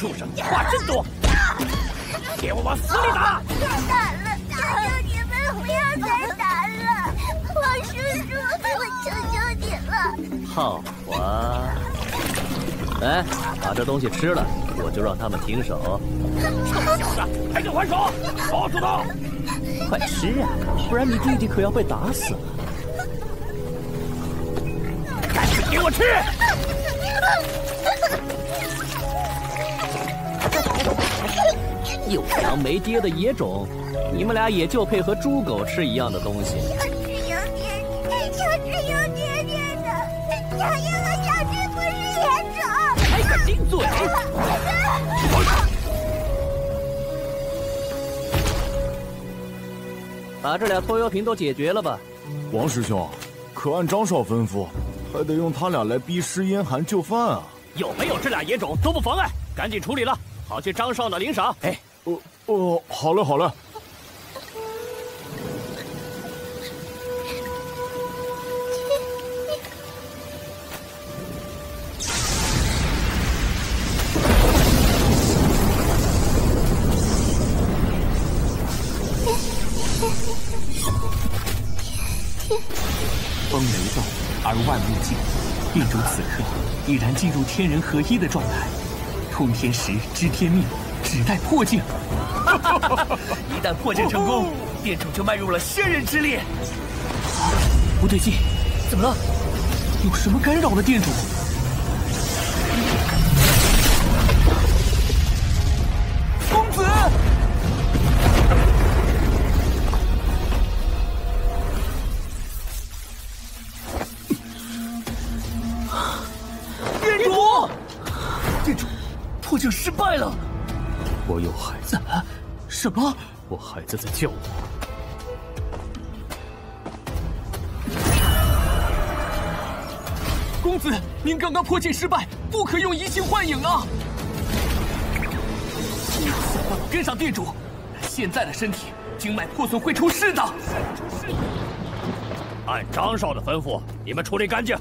畜生话真多，给我往死里打！太打了，求求你们不要再打了！王叔叔，我求求你了！好啊，来，把这东西吃了，我就让他们停手。臭小子，还敢还手？抱住他！快吃啊，不然你弟弟可要被打死了。赶紧给我吃！有娘没爹的野种，你们俩也就配和猪狗吃一样的东西。小只有爹爹，小只有爹爹的，小鹰和小只不是野种。还敢顶嘴！把这俩拖油瓶都解决了吧。王师兄，可按张少吩咐，还得用他俩来逼施烟寒就范啊！有没有这俩野种都不妨碍，赶紧处理了，好去张少那领赏。哎，哦，好了好了。风雷动，而万物静。店主此刻已然进入天人合一的状态，通天时，知天命，只待破境。一旦破境成功，店主就迈入了仙人之列。不对劲，怎么了？有什么干扰了店主？什么？我孩子在叫我。公子，您刚刚破镜失败，不可用移形换影啊！想办法跟上店主，现在的身体经脉破损会出事的。按张少的吩咐，你们处理干净。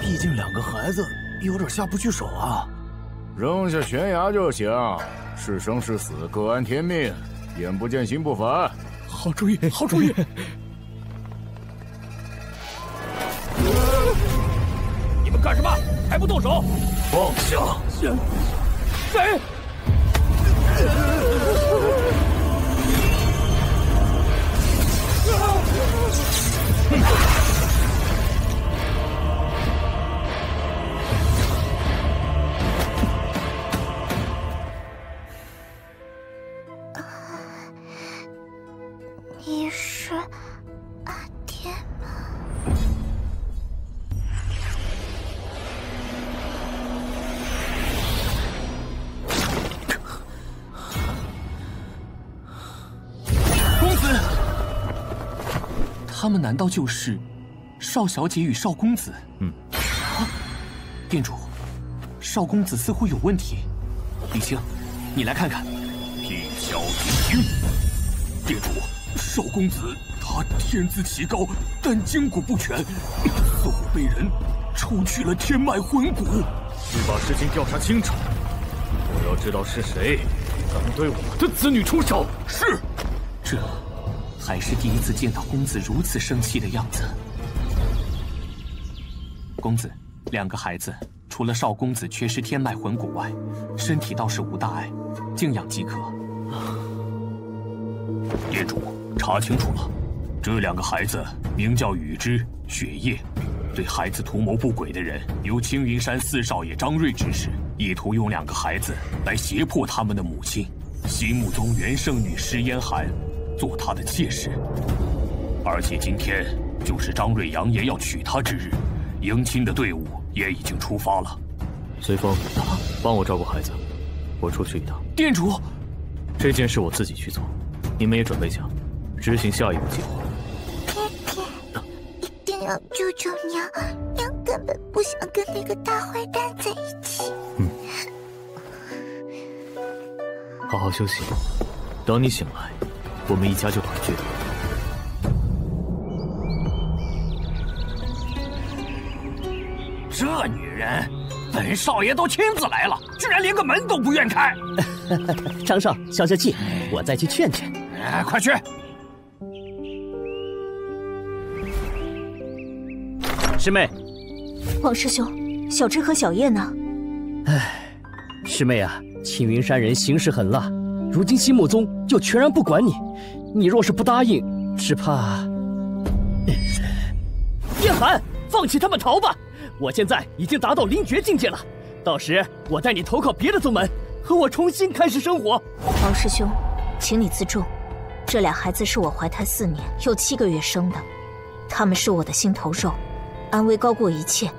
毕竟两个孩子有点下不去手啊。扔下悬崖就行，是生是死各安天命，眼不见心不烦。好主意，好主意。你们干什么？还不动手？放下！谁？们难道就是少小姐与少公子？嗯。啊，店主，少公子似乎有问题。李青，你来看看。屁小平平，店主，少公子他天资奇高，但筋骨不全，似乎被人抽去了天脉魂骨。去把事情调查清楚。我要知道是谁敢对我的子女出手。是，这还是第一次见到公子如此生气的样子。公子，两个孩子除了少公子缺失天脉魂骨外，身体倒是无大碍，静养即可。店主查清楚了，这两个孩子名叫雨之、雪夜。对孩子图谋不轨的人，由青云山四少爷张瑞指使，意图用两个孩子来胁迫他们的母亲心目中元圣女施烟寒，做他的妾室。而且今天就是张瑞扬言要娶她之日，迎亲的队伍也已经出发了。随风，帮我照顾孩子，我出去一趟。店主，这件事我自己去做，你们也准备下，执行下一步计划。爹爹，一定要救救娘，娘根本不想跟那个大坏蛋在一起。嗯，好好休息，等你醒来，我们一家就团聚了。这女人，本少爷都亲自来了，居然连个门都不愿开。张少，消消气，我再去劝劝。哎，快去！师妹，王师兄，小芝和小叶呢？哎，师妹啊，青云山人行事狠辣，如今西木宗又全然不管你，你若是不答应，只怕 叶寒，放弃他们逃吧！我现在已经达到灵觉境界了，到时我带你投靠别的宗门，和我重新开始生活。王师兄，请你自重，这俩孩子是我怀胎四年又七个月生的，他们是我的心头肉。安危高过一切。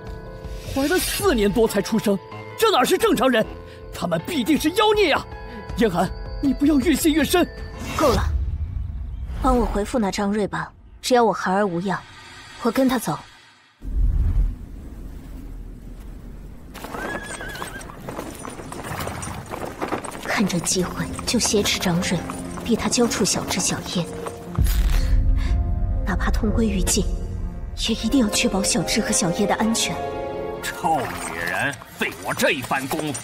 怀了四年多才出生，这哪是正常人？他们必定是妖孽呀！严寒，你不要越陷越深。够了，帮我回复那张瑞吧。只要我孩儿无恙，我跟他走。看这机会就挟持张瑞，逼他交出小智、小叶，哪怕同归于尽。也一定要确保小智和小叶的安全。臭女人，费我这一番功夫，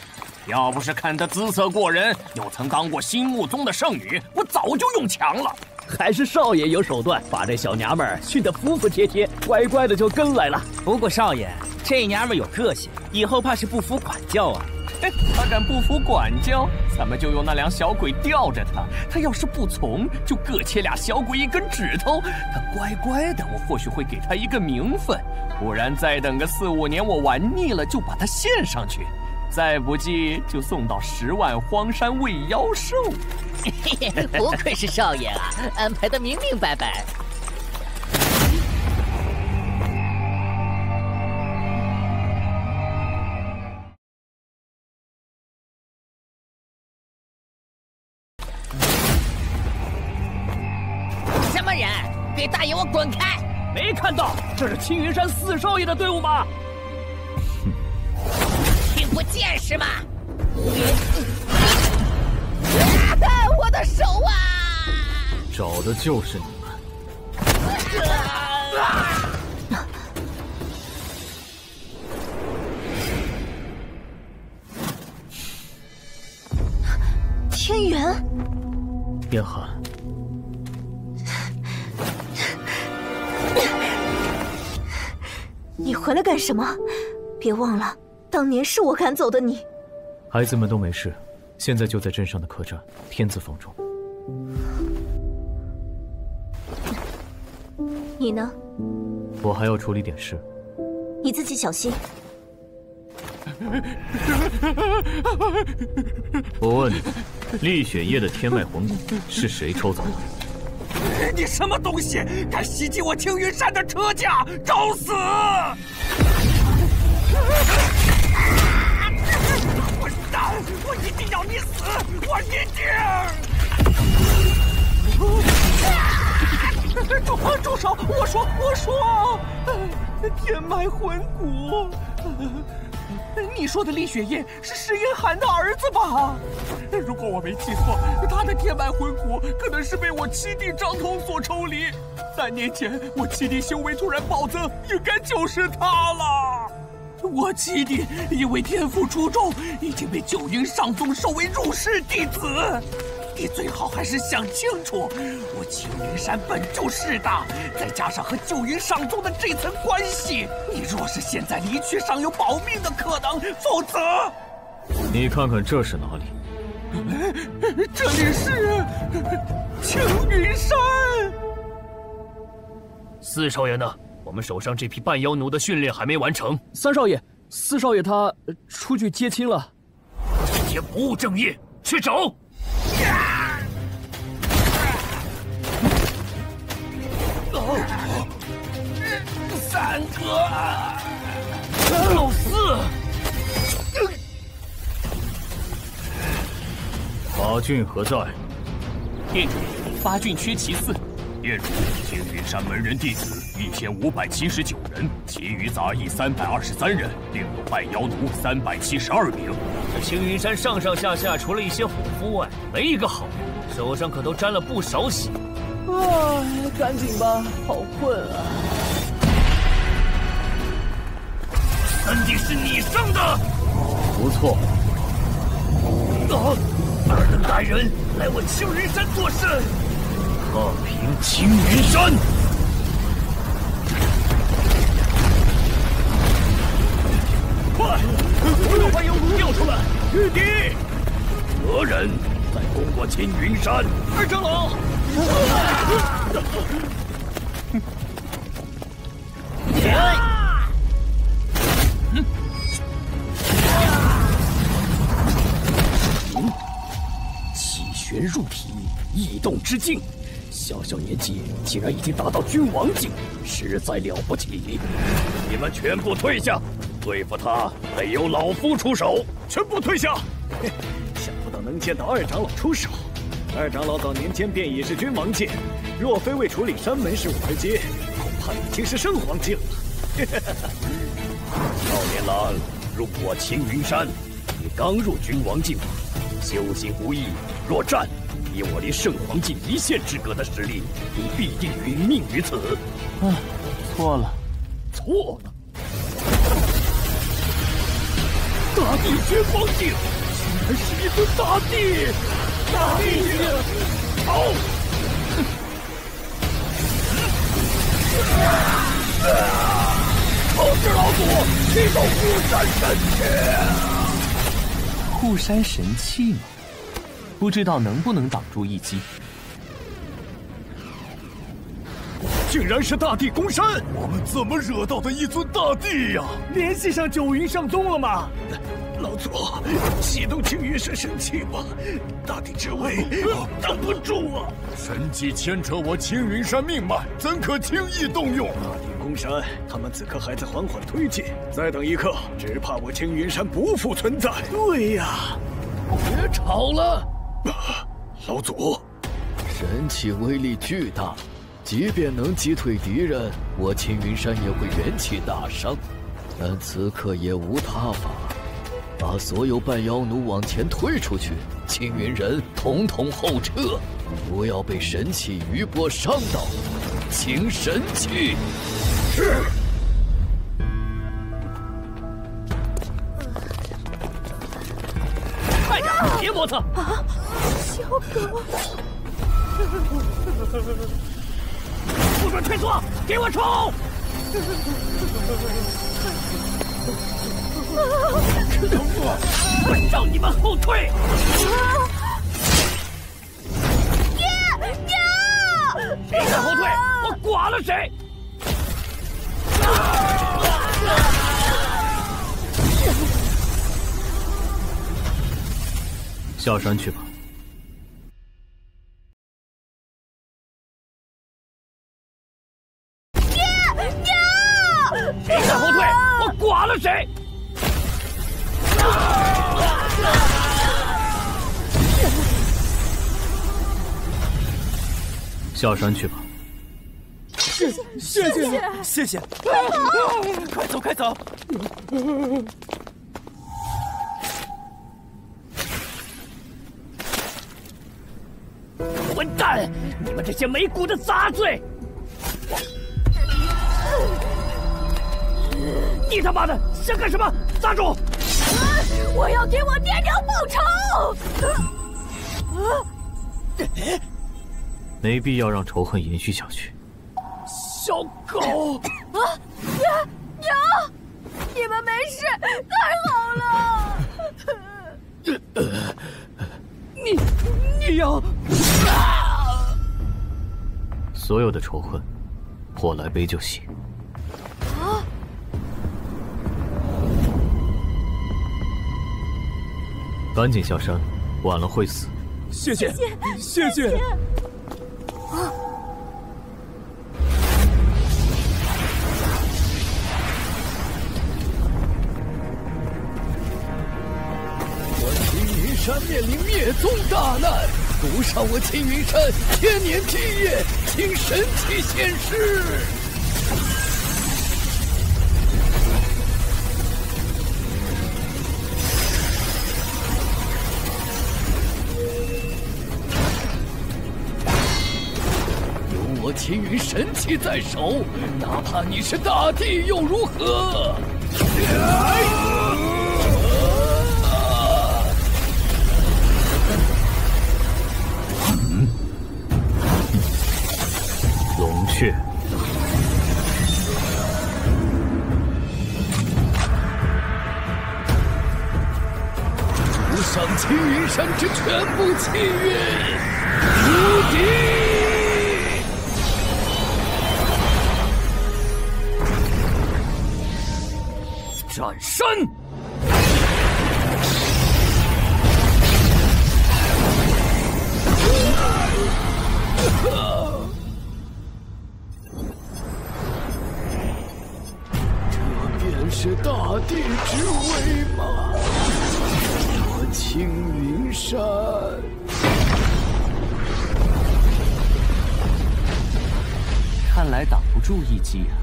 要不是看她姿色过人，又曾当过心目宗的圣女，我早就用强了。还是少爷有手段，把这小娘们训得服服帖帖，乖乖的就跟来了。不过少爷，这娘们有个性，以后怕是不服管教啊。他敢不服管教，咱们就用那两小鬼吊着他。他要是不从，就各切俩小鬼一根指头。他乖乖的，我或许会给他一个名分。不然再等个四五年，我玩腻了就把他献上去。再不济就送到十万荒山喂妖兽。不愧是少爷啊，安排的明明白白。什么人？给大爷我滚开！没看到这是青云山四少爷的队伍吗？不见是吗？我的手啊！找的就是你们。天元，严寒。你回来干什么？别忘了，当年是我赶走的你。孩子们都没事，现在就在镇上的客栈，天字房中。你呢？我还要处理点事。你自己小心。我问你，厉雪夜的天脉魂骨是谁抽走的？你什么东西，敢袭击我青云山的车驾？找死！要你死！我一定！住住手！我说我说，天脉魂骨。你说的厉雪燕是石英寒的儿子吧？如果我没记错，他的天脉魂骨可能是被我七弟张通所抽离。三年前我七弟修为突然暴增，应该就是他了。我七弟因为天赋出众，已经被九云上宗收为入室弟子。你最好还是想清楚，我青云山本就势大，再加上和九云上宗的这层关系，你若是现在离去，尚有保命的可能；否则，你看看这是哪里？这里是青云山。四少爷呢？我们手上这批半妖奴的训练还没完成。三少爷，四少爷他出去接亲了。今天不务正业，去找。三哥，老四，八郡何在？殿主，八郡缺其四。殿主，青云山门人弟子一千五百七十九人，其余杂役三百二十三人，另有拜妖奴三百七十二名。这青云山上上下下，除了一些虎夫外，没一个好人，手上可都沾了不少血。啊，赶紧吧，好困啊！三弟是你生的。不错。啊！尔等大人来我青云山作甚？踏平青云山。快，把老欢油炉调出来！玉帝，何人在攻过青云山？二长老。气旋入体，异动之境，小小年纪竟然已经达到君王境，实在了不起！你们全部退下，对付他得由老夫出手。全部退下！想不到能见到二长老出手。二长老早年间便已是君王境，若非为处理山门事务而接，恐怕已经是圣皇境了。少年郎，入我青云山，你刚入君王境吧？修行不易，若战，以我离圣皇境一线之隔的实力，你必定殒命于此。啊，错了，错了！大地君王境，居然是一尊大帝！大帝境，好！控制老祖，启动护山神器！护山神器吗？不知道能不能挡住一击。竟然是大地攻山！我们怎么惹到的一尊大帝呀？联系上九云上宗了吗？老祖，启动青云山神器吧！大帝之威挡不住啊！神迹牵扯我青云山命脉，怎可轻易动用？大地攻山，他们此刻还在缓缓推进，再等一刻，只怕我青云山不复存在。对呀，别吵了！老祖，神器威力巨大，即便能击退敌人，我青云山也会元气大伤。但此刻也无他法。把所有半妖奴往前推出去，青云人统统后撤，不要被神器余波伤到。请神器。是。快点，别磨蹭！啊，小狗！不准退缩，给我冲！我让你们后退！爹娘！谁敢后退，我剐了谁！下山去吧。下山去吧。谢谢谢谢谢谢！快走快走！混蛋！你们这些没骨的杂碎！你他妈的想干什么？站住！我要给我爹娘报仇！没必要让仇恨延续下去。小狗！啊，娘娘，你们没事，太好了！你你要……所有的仇恨，我来背就行。啊！赶紧下山，晚了会死。谢谢谢谢。啊！我青云我青云山面临灭宗大难，独上我青云山千年基业，请神器现世。青云神器在手，哪怕你是大帝又如何？龙雀。主上青云山之全部气运，无敌！斩山！这便是大地之威吗？我青云山，看来挡不住一击啊！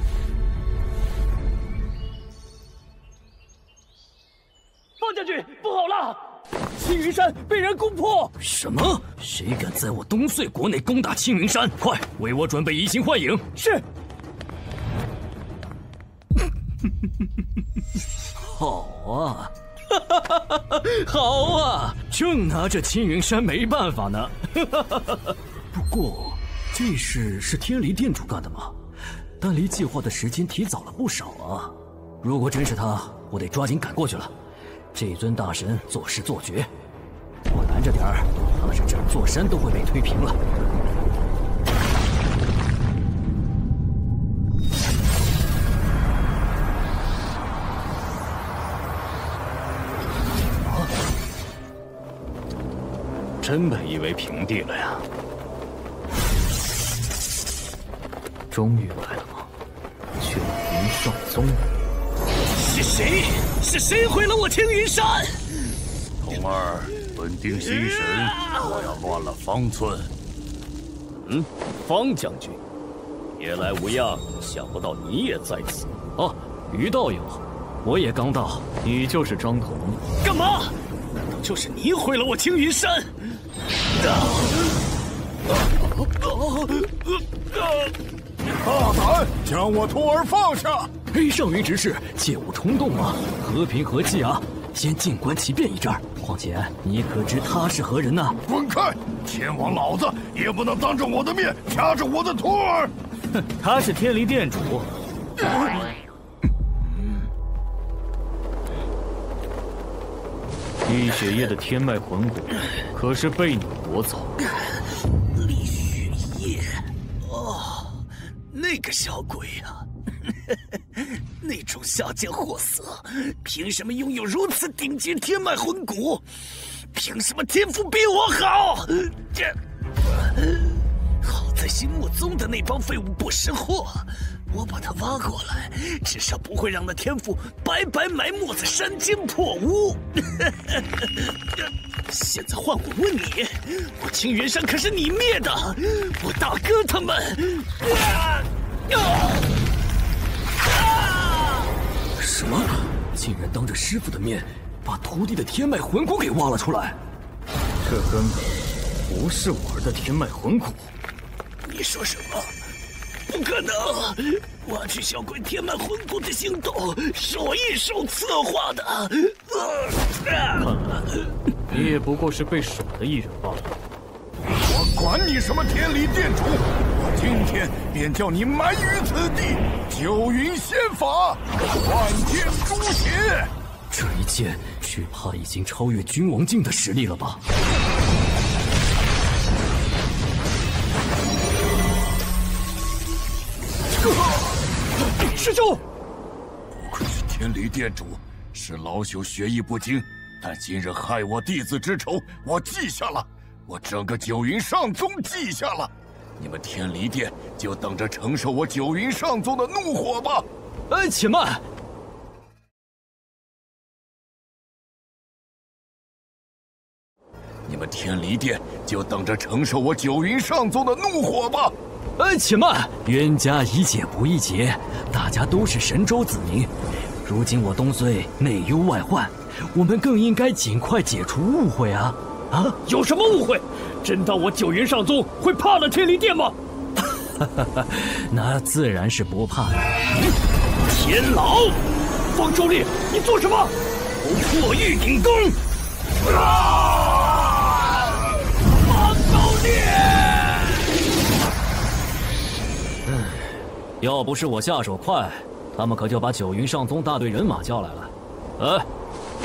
人攻破！什么？谁敢在我东遂国内攻打青云山？快为我准备移形换影！是。好啊，好啊，正拿这青云山没办法呢。不过，这事是天离殿主干的吗？但离计划的时间提早了不少啊！如果真是他，我得抓紧赶过去了。这尊大神做事做绝，我拦着点儿，怕是整座山都会被推平了。真被夷为平地了呀！终于来了吗？雀云少宗，是谁？是谁毁了我青云山？童儿，稳定心神，不要乱了方寸。嗯，方将军，别来无恙，想不到你也在此。哦，于道友，我也刚到。你就是张彤？干嘛？难道就是你毁了我青云山？大胆，将我徒儿放下！哎，上云执事，切勿冲动啊，和平和气啊，先静观其变一阵儿。况且你可知他是何人呢？滚开！天王老子也不能当着我的面掐着我的徒儿。哼，他是天离殿主。厉雪夜的天脉魂骨可是被你夺走？厉雪夜，哦，那个小鬼呀、那种下贱货色，凭什么拥有如此顶级天脉魂骨？凭什么天赋比我好？这，好在星木宗的那帮废物不识货，我把他挖过来，至少不会让那天赋白白埋没在山间破屋。现在换我问你，我青云山可是你灭的，我大哥他们。啊啊什么？竟然当着师傅的面，把徒弟的天脉魂骨给挖了出来？这根本不是我儿的天脉魂骨。你说什么？不可能！挖去小鬼天脉魂骨的行动是我一手策划的。看来你也不过是被耍的一人罢了。我管你什么天理殿主，今天便叫你埋于此地！九云仙法，万剑诛邪。这一剑只怕已经超越君王境的实力了吧？师兄，不愧是天雷殿主，是老朽学艺不精，但今日害我弟子之仇，我记下了，我整个九云上宗记下了。你们天离殿就等着承受我九云上宗的怒火吧！哎，且慢！你们天离殿就等着承受我九云上宗的怒火吧！哎，且慢！冤家宜解不宜结，大家都是神州子民，如今我东虽内忧外患，我们更应该尽快解除误会啊！啊，有什么误会？真当我九云上宗会怕了天灵殿吗？那自然是不怕的。天牢，方舟烈，你做什么？不破玉鼎宫！啊！方舟烈！唉，要不是我下手快，他们可就把九云上宗大队人马叫来了。哎，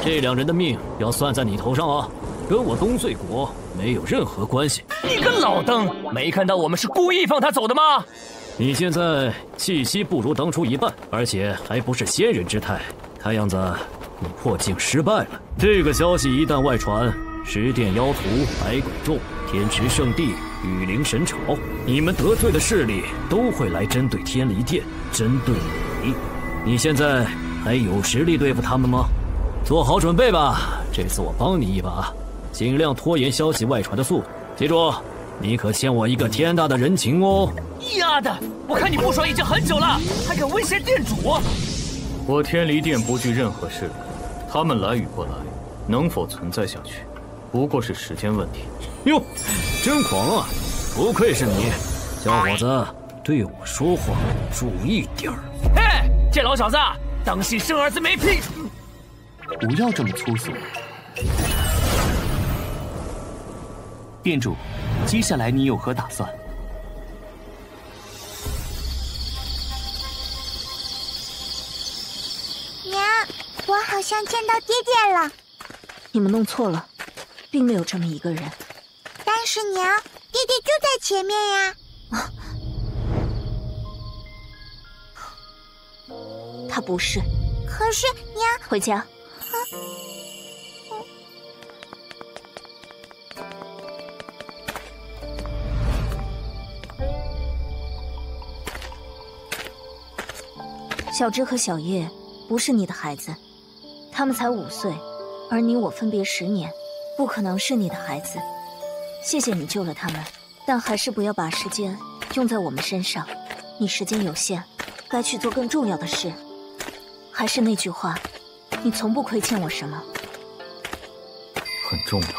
这两人的命要算在你头上啊，跟我东醉国没有任何关系。你个老登，没看到我们是故意放他走的吗？你现在气息不如当初一半，而且还不是仙人之态，看样子你破境失败了。这个消息一旦外传，十殿妖徒、百鬼众、天池圣地、雨灵神朝，你们得罪的势力都会来针对天离殿，针对你。你现在还有实力对付他们吗？做好准备吧，这次我帮你一把，尽量拖延消息外传的速度。记住。你可欠我一个天大的人情哦！丫的，我看你不爽已经很久了，还敢威胁店主！我天离殿不惧任何势力，他们来与不来，能否存在下去，不过是时间问题。哟，真狂啊！不愧是你，小伙子，对我说话注意点儿。嘿，这老小子，当心生儿子没屁！不要这么粗俗。店主。接下来你有何打算？娘，我好像见到爹爹了。你们弄错了，并没有这么一个人。但是娘，爹爹就在前面呀。啊他不是。可是娘，回家。小芝和小叶不是你的孩子，他们才五岁，而你我分别十年，不可能是你的孩子。谢谢你救了他们，但还是不要把时间用在我们身上。你时间有限，该去做更重要的事。还是那句话，你从不亏欠我什么。很重要。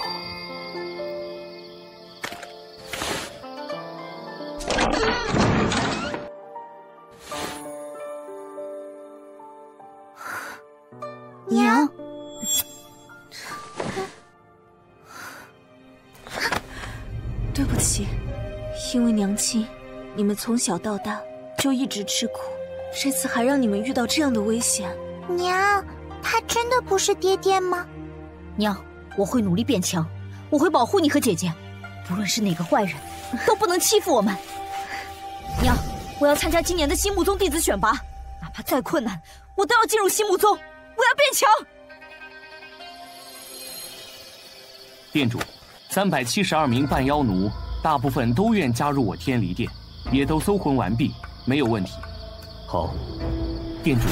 从小到大就一直吃苦，这次还让你们遇到这样的危险。娘，他真的不是爹爹吗？娘，我会努力变强，我会保护你和姐姐。不论是哪个坏人，都不能欺负我们。娘，我要参加今年的新木宗弟子选拔，哪怕再困难，我都要进入新木宗。我要变强。店主，三百七十二名半妖奴。大部分都愿加入我天离殿，也都搜魂完毕，没有问题。好，店主，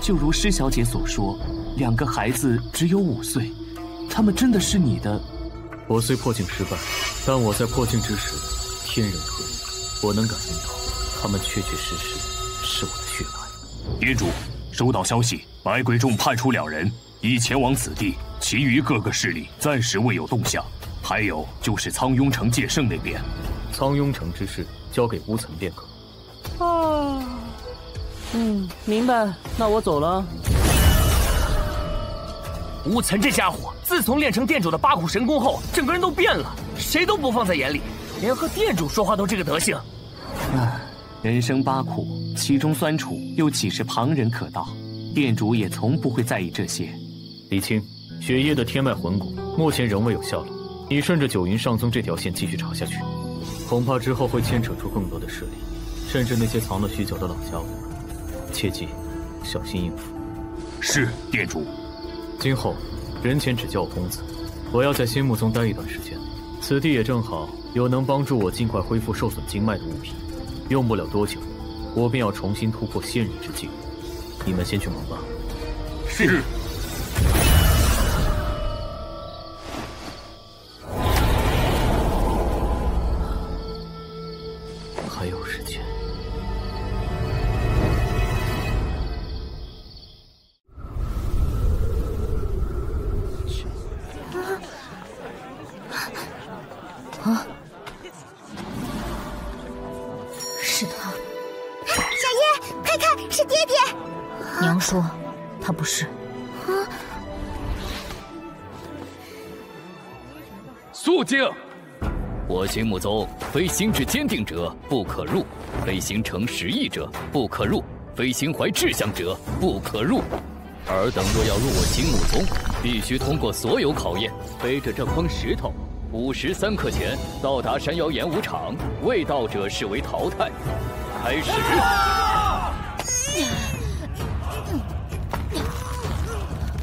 就如施小姐所说，两个孩子只有五岁，他们真的是你的？我虽破境失败，但我在破境之时，天人合一，我能感应到，他们确确实实是我的血脉。店主，收到消息，百鬼众派出两人，已前往此地，其余各个势力暂时未有动向。还有就是苍雍城界圣那边，苍雍城之事交给乌岑便可。啊，嗯，明白。那我走了。乌岑这家伙，自从练成店主的八苦神功后，整个人都变了，谁都不放在眼里，连和店主说话都这个德行。唉，人生八苦，其中酸楚又岂是旁人可道？店主也从不会在意这些。李青，雪夜的天脉魂骨目前仍未有下落。你顺着九云上宗这条线继续查下去，恐怕之后会牵扯出更多的势力，甚至那些藏了许久的老家伙。切记，小心应付。是店主。今后人前只叫我公子。我要在心目宗待一段时间，此地也正好有能帮助我尽快恢复受损经脉的物品。用不了多久，我便要重新突破仙人之境。你们先去忙吧。是。小叶，快看，是爹爹！娘说，他不是。肃静！我青木宗非心志坚定者不可入，非心诚实意者不可入，非心怀志向者不可入。尔等若要入我青木宗，必须通过所有考验。背着这筐石头，午时三刻前到达山妖演武场，未到者视为淘汰。开始。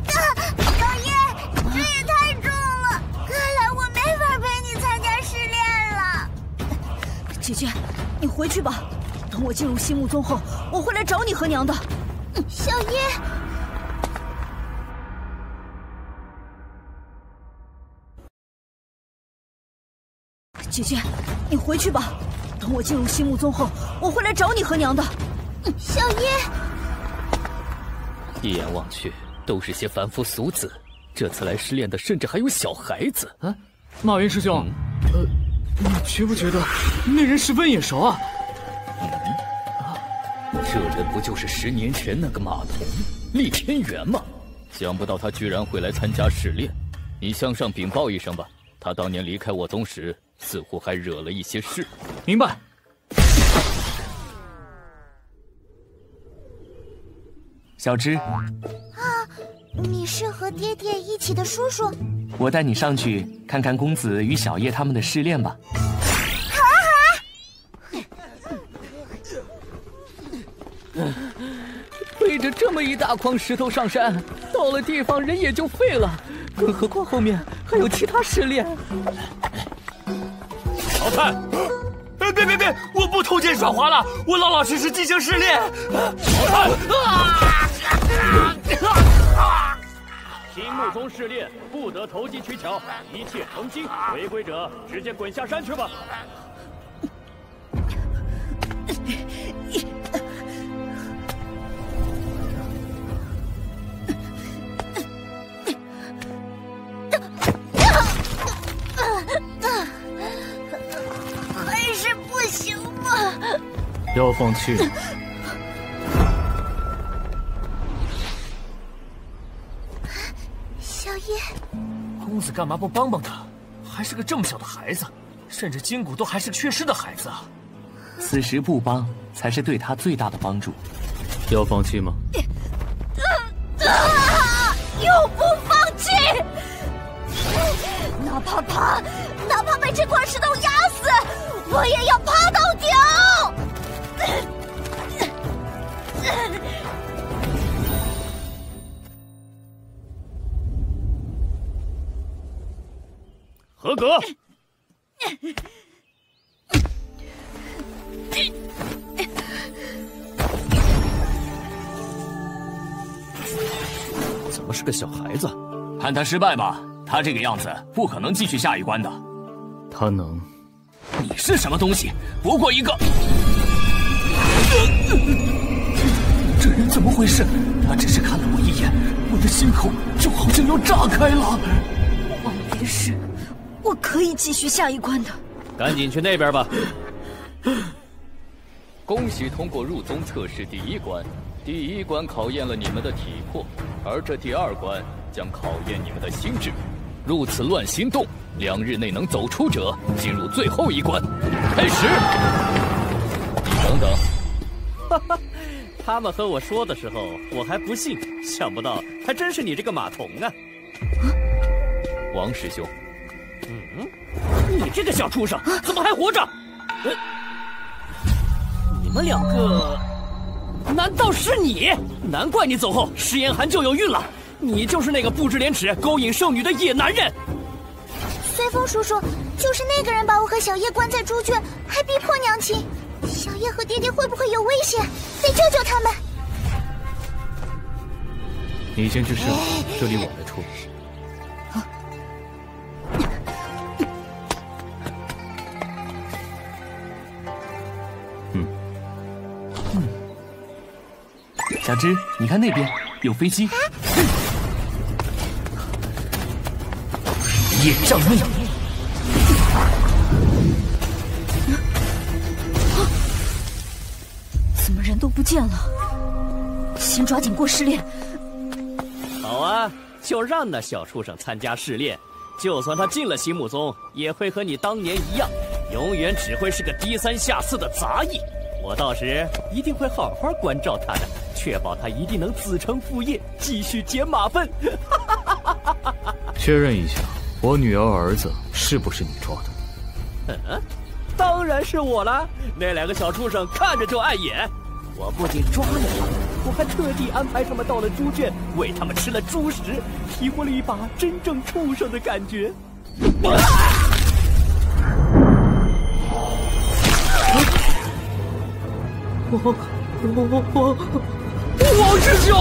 老爷，这也太重了，看来我没法陪你参加试炼了。姐姐，你回去吧。等我进入心木宗后，我会来找你和娘的。小叶，姐姐，你回去吧。等我进入心木宗后，我会来找你和娘的。小叶，一眼望去，都是些凡夫俗子。这次来试炼的，甚至还有小孩子。啊，马云师兄，呃，你觉不觉得那人十分眼熟啊？这人不就是十年前那个马童厉天元吗？想不到他居然会来参加试炼。你向上禀报一声吧。他当年离开我宗时，似乎还惹了一些事。明白。小芝，啊，你是和爹爹一起的叔叔？我带你上去看看公子与小叶他们的试炼吧。好啊好啊！背着这么一大筐石头上山，到了地方人也就废了，更何况后面还有其他试炼。淘汰！哎，别别别！我不偷奸耍滑了，我老老实实进行试炼。淘汰！新木宗试炼不得投机取巧，一切成精。违规者直接滚下山去吧。要放弃？小叶，公子干嘛不帮帮他？还是个这么小的孩子，甚至筋骨都还是缺失的孩子啊！此时不帮，才是对他最大的帮助。要放弃吗？啊！又不放弃，哪怕爬，哪怕被这块石头压死，我也要爬到顶。合格。怎么是个小孩子？判他失败吧，他这个样子不可能继续下一关的。他能？你是什么东西？不过一个……这人怎么回事？他只是看了我一眼，我的心口就好像要炸开了。忘了一件事，我可以继续下一关的。赶紧去那边吧。恭喜通过入宗测试第一关。第一关考验了你们的体魄，而这第二关将考验你们的心智。入此乱心洞，两日内能走出者进入最后一关。开始。你等等。哈哈，他们和我说的时候，我还不信，想不到还真是你这个马童啊！王师兄，嗯，你这个小畜生怎么还活着？呃，你们两个。难道是你？难怪你走后，石岩寒就有孕了。你就是那个不知廉耻、勾引圣女的野男人。随风叔叔，就是那个人把我和小叶关在猪圈，还逼迫娘亲。小叶和爹爹会不会有危险？得救救他们。你先去试，这里我来处理。小芝，你看那边有飞机。野瘴魅，人都不见了？先抓紧过试炼，好啊，就让那小畜生参加试炼，就算他进了心目宗，也会和你当年一样，永远只会是个低三下四的杂役。我到时一定会好好关照他的，确保他一定能子承父业，继续捡马粪。确认一下，我女儿儿子是不是你抓的？嗯，当然是我了。那两个小畜生看着就碍眼，我不仅抓了他们，我还特地安排他们到了猪圈，喂他们吃了猪食，体会了一把真正畜生的感觉。我我我我王师兄，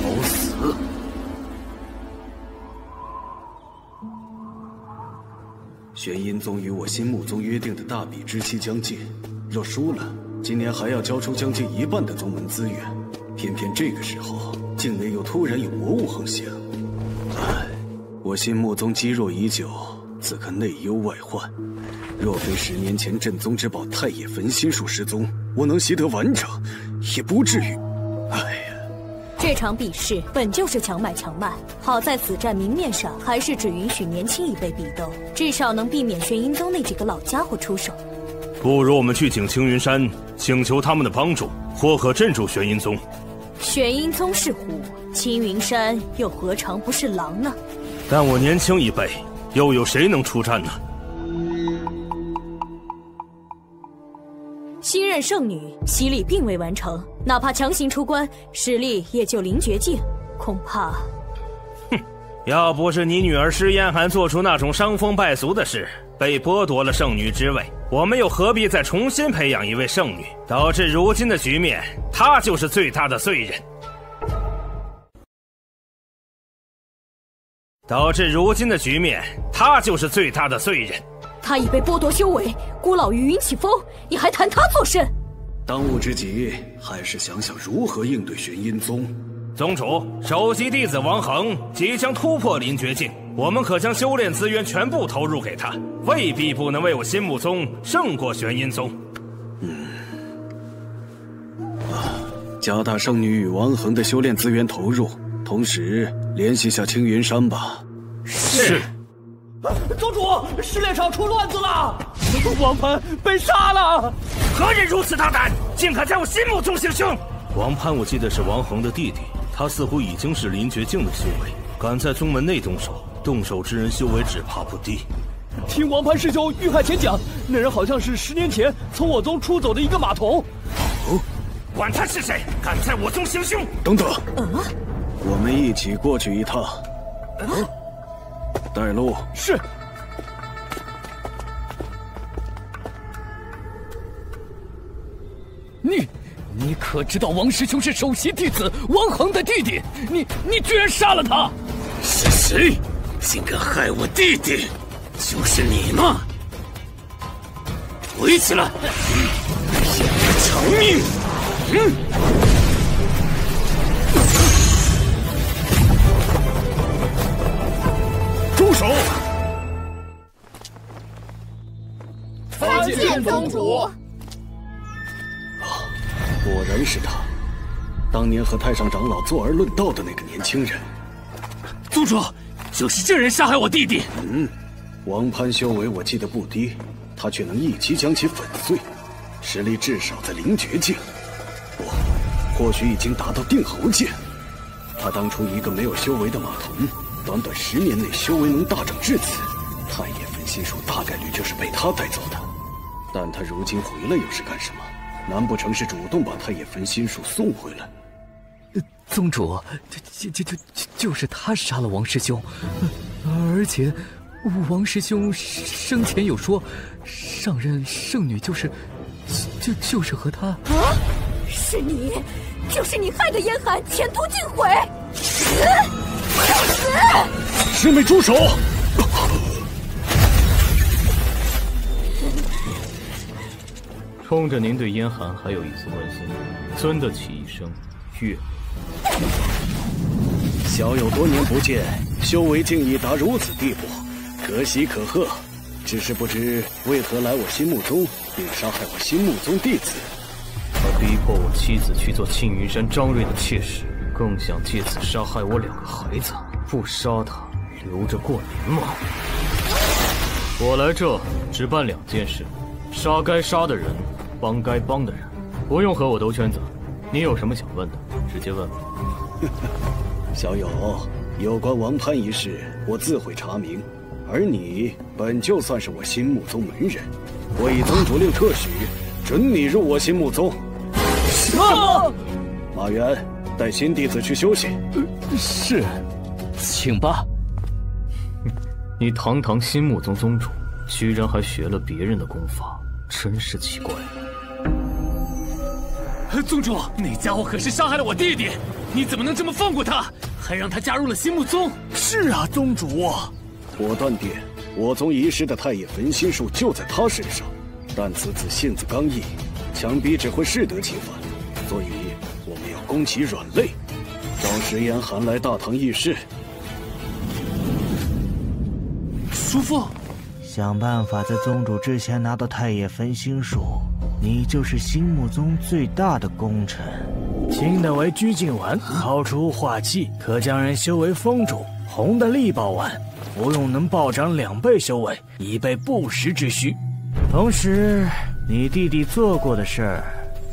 找死！玄阴宗与我心目宗约定的大比之期将近，若输了，今年还要交出将近一半的宗门资源，偏偏这个时候境内又突然有魔物横行，唉，我心目宗积弱已久。此刻内忧外患，若非十年前镇宗之宝太液焚心术失踪，我能习得完整，也不至于。这场比试本就是强买强卖，好在此战明面上还是只允许年轻一辈比斗，至少能避免玄阴宗那几个老家伙出手。不如我们去请青云山，请求他们的帮助，或可镇住玄阴宗。玄阴宗是虎，青云山又何尝不是狼呢？但我年轻一辈。又有谁能出战呢？新任圣女洗礼并未完成，哪怕强行出关，实力也就灵绝境，恐怕……哼，要不是你女儿施嫣寒做出那种伤风败俗的事，被剥夺了圣女之位，我们又何必再重新培养一位圣女？导致如今的局面，她就是最大的罪人。导致如今的局面，他就是最大的罪人。他已被剥夺修为，孤老于云起风，你还谈他作甚？当务之急还是想想如何应对玄阴宗。宗主，首席弟子王恒即将突破林绝境，我们可将修炼资源全部投入给他，未必不能为我心目宗胜过玄阴宗。嗯，啊，加大圣女与王恒的修炼资源投入。同时联系下青云山吧。是。宗主，试炼场出乱子了，王攀被杀了。何人如此大胆，竟敢在我心目中行凶？王攀，我记得是王恒的弟弟，他似乎已经是林绝境的修为，敢在宗门内动手，动手之人修为只怕不低。听王攀师兄遇害前讲，那人好像是十年前从我宗出走的一个马童。哦，管他是谁，敢在我宗行凶！等等。嗯。我们一起过去一趟。带路。是。你，你可知道王师兄是首席弟子王恒的弟弟？你，你居然杀了他！是谁？竟敢害我弟弟？就是你吗？围起来，骗我偿命！嗯。住手！参见宗主。啊，果然是他，当年和太上长老坐而论道的那个年轻人。宗主，就是这人杀害我弟弟。嗯，王攀修为我记得不低，他却能一击将其粉碎，实力至少在灵绝境，不，或许已经达到定侯境。他当初一个没有修为的马童。短短十年内修为能大涨至此，太液分心术大概率就是被他带走的。但他如今回来又是干什么？难不成是主动把太液分心术送回来？宗主，就就就就是他杀了王师兄，而且王师兄生前有说，上任圣女就是就就是和他。啊！是你，就是你害得燕寒前途尽毁！死！死！师妹住手！冲着您对燕寒还有一丝关心，尊得起一声月。小友多年不见，修为竟已达如此地步，可喜可贺。只是不知为何来我心目中，并杀害我心目中弟子。他逼迫我妻子去做庆云山张瑞的妾室，更想借此杀害我两个孩子。不杀他，留着过年吗？我来这只办两件事：杀该杀的人，帮该帮的人。不用和我兜圈子，你有什么想问的，直接问吧。小友，有关王攀一事，我自会查明。而你本就算是我心目中门人，我以宗主令特许，准你入我心目宗。什么？马元，带新弟子去休息。是，请吧。你堂堂新木宗宗主，居然还学了别人的功法，真是奇怪。宗主，那家伙可是杀害了我弟弟，你怎么能这么放过他，还让他加入了新木宗？是啊，宗主。我断定，我宗遗失的太乙焚心术就在他身上，但此子性子刚毅，强逼只会适得其反，所以攻其软肋，找石岩寒来大唐议事。叔父，想办法在宗主之前拿到太液焚心术，你就是心目宗最大的功臣。青的为拘禁丸，掏出化气，可将人修为封住；红的力爆丸。服用能暴涨两倍修为，以备不时之需。同时，你弟弟做过的事儿，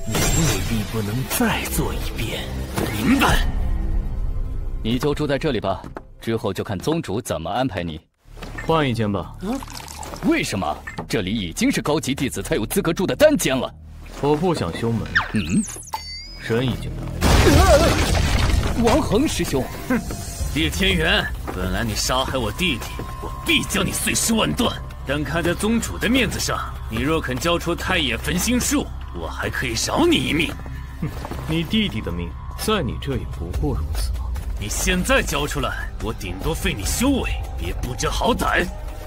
你未必不能再做一遍。明白。你就住在这里吧，之后就看宗主怎么安排你。换一间吧。啊？为什么？这里已经是高级弟子才有资格住的单间了。我不想修门。嗯。人已经到。王恒师兄。哼。叶天元，本来你杀害我弟弟，我必将你碎尸万段。但看在宗主的面子上，你若肯交出太野焚心术，我还可以饶你一命。哼，你弟弟的命在你这也不过如此嘛。你现在交出来，我顶多废你修为，别不知好歹。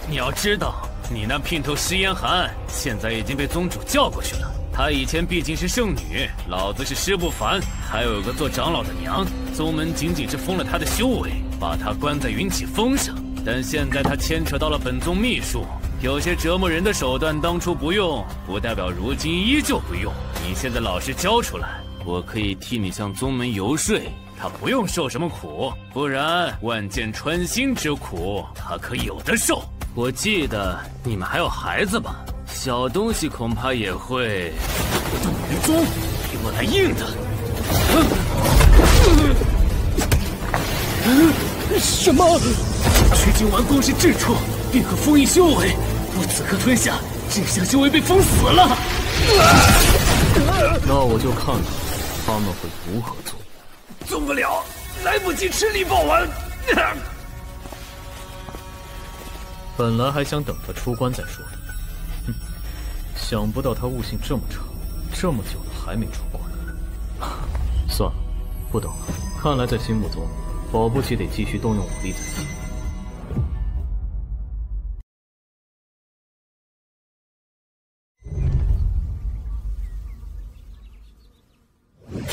你要知道，你那姘头石烟寒现在已经被宗主叫过去了。她以前毕竟是圣女，老子是师不凡，还有个做长老的娘。宗门仅仅是封了她的修为，把她关在云起峰上。但现在他牵扯到了本宗秘术，有些折磨人的手段，当初不用，不代表如今依旧不用。你现在老实交出来，我可以替你向宗门游说，他不用受什么苦。不然万箭穿心之苦，他可有的受。我记得你们还有孩子吧？小东西恐怕也会。杜云宗，给我来硬的！什么？取经丸光是至处，便可封印修为。我此刻吞下，这项修为被封死了。那我就看看他们会如何做。做不了，来不及吃力爆丸。本来还想等他出关再说的。哼想不到他悟性这么差，这么久了还没出关。算了，不等了。看来在心目中，保不齐得继续动用武力才行。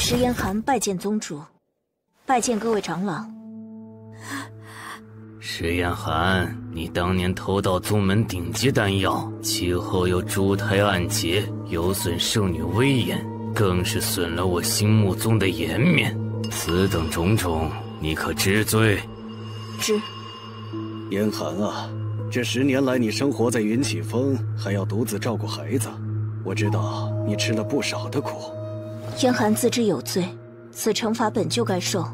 石烟寒拜见宗主，拜见各位长老。石烟寒，你当年偷盗宗门顶级丹药，其后又珠胎暗结，有损圣女威严，更是损了我心目宗的颜面。此等种种，你可知罪？知。严寒啊，这十年来你生活在云起峰，还要独自照顾孩子，我知道你吃了不少的苦。天寒自知有罪，此惩罚本就该受。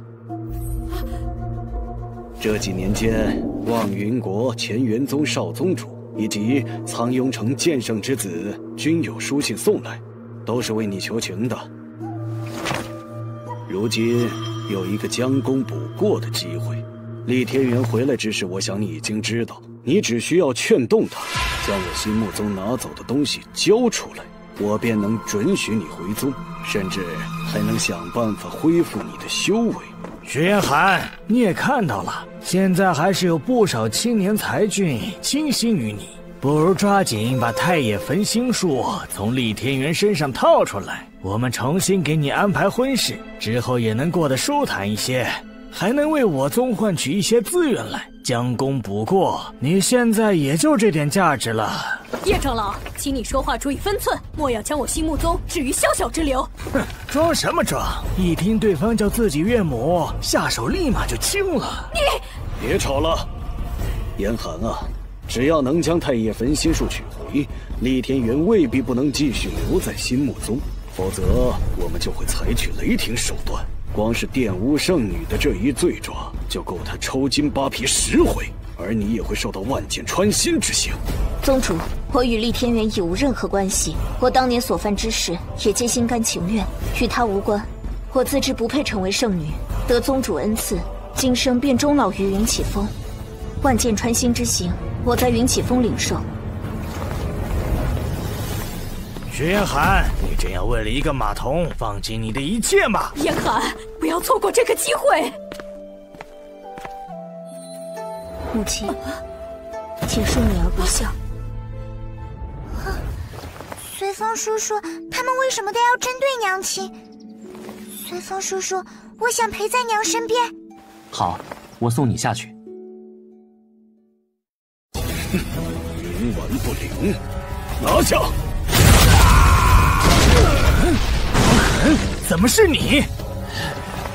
这几年间，望云国乾元宗少宗主以及苍雍城剑圣之子均有书信送来，都是为你求情的。如今有一个将功补过的机会，厉天元回来之事，我想你已经知道。你只需要劝动他，将我心目中拿走的东西交出来，我便能准许你回宗，甚至还能想办法恢复你的修为。石烟寒，你也看到了，现在还是有不少青年才俊倾心于你，不如抓紧把太野焚心术从厉天元身上套出来，我们重新给你安排婚事，之后也能过得舒坦一些。还能为我宗换取一些资源来，将功补过。你现在也就这点价值了。叶长老，请你说话注意分寸，莫要将我心目宗置于宵小之流。哼，装什么装？一听对方叫自己岳母，下手立马就轻了。你别吵了，严寒啊，只要能将太液焚心术取回，厉天元未必不能继续留在心目宗，否则我们就会采取雷霆手段。光是玷污圣女的这一罪状，就够他抽筋扒皮十回，而你也会受到万箭穿心之刑。宗主，我与厉天元已无任何关系，我当年所犯之事也皆心甘情愿，与他无关。我自知不配成为圣女，得宗主恩赐，今生便终老于云起峰。万箭穿心之刑，我在云起峰领受。徐烟寒，你真要为了一个马童放弃你的一切吗？严寒，不要错过这个机会！母亲，请恕女儿不孝。随风叔叔，他们为什么都要针对娘亲？随风叔叔，我想陪在娘身边。好，我送你下去。哼冥顽不灵，拿下！怎么是你？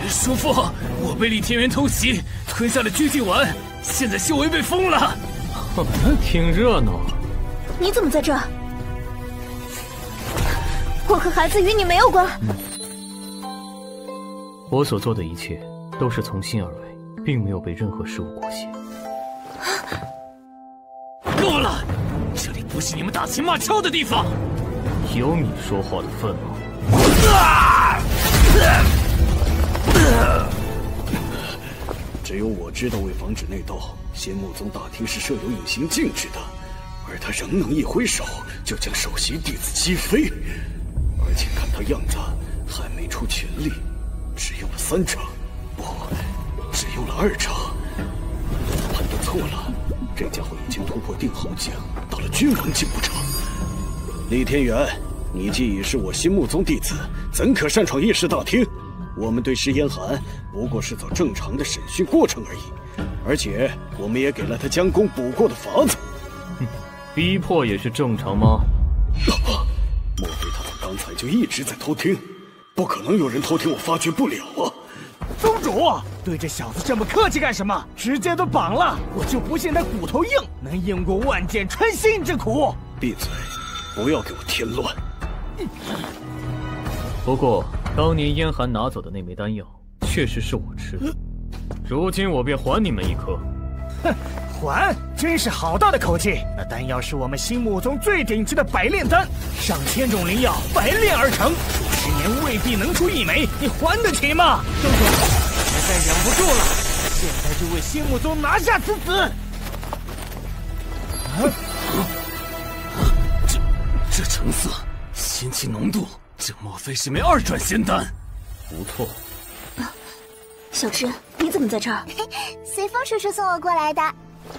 叔父，我被李天元偷袭，吞下了拘禁丸，现在修为被封了。挺热闹。你怎么在这儿？我和孩子与你没有关。我所做的一切都是从心而为，并没有被任何事物裹挟。够了，这里不是你们打情骂俏的地方。有你说话的份吗？只有我知道，为防止内斗，仙木宗大厅是设有隐形禁制的，而他仍能一挥手就将首席弟子击飞，而且看他样子还没出全力，只用了三成，不，只用了二成。我判断错了，这家伙已经突破定侯境，到了君王境不成？厉天元，你既已是我心目宗弟子，怎可擅闯议事大厅？我们对石烟寒不过是走正常的审讯过程而已，而且我们也给了他将功补过的法子。哼，逼迫也是正常吗？莫非他们刚才就一直在偷听？不可能有人偷听我发觉不了啊！宗主，对这小子这么客气干什么？直接都绑了，我就不信他骨头硬，能硬过万箭穿心之苦。闭嘴，不要给我添乱。不过。当年燕寒拿走的那枚丹药，确实是我吃的。如今我便还你们一颗。哼，还真是好大的口气！那丹药是我们心目中最顶级的百炼丹，上千种灵药百炼而成，数十年未必能出一枚，你还得起吗？宗主，实在忍不住了，现在就为心目宗拿下此子！啊！这这成色，仙气浓度。这莫非是枚二转仙丹？不错。小芝，你怎么在这儿？随风叔叔送我过来的。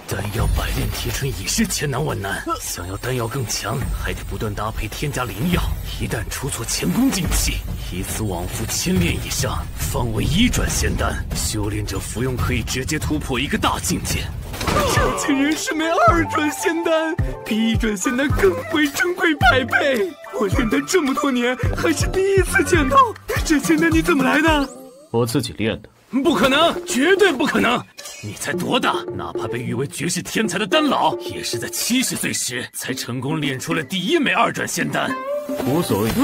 丹药百炼提纯已是千难万难，想要丹药更强，还得不断搭配添加灵药。一旦出错前功尽弃，以此往复千炼以上，方为一转仙丹。修炼者服用可以直接突破一个大境界。这竟然是枚二转仙丹，比一转仙丹更为珍贵百倍。我炼丹这么多年，还是第一次见到。这仙丹你怎么来的？我自己炼的。不可能，绝对不可能！你才多大？哪怕被誉为绝世天才的丹老，也是在七十岁时才成功炼出了第一枚二转仙丹。无所谓。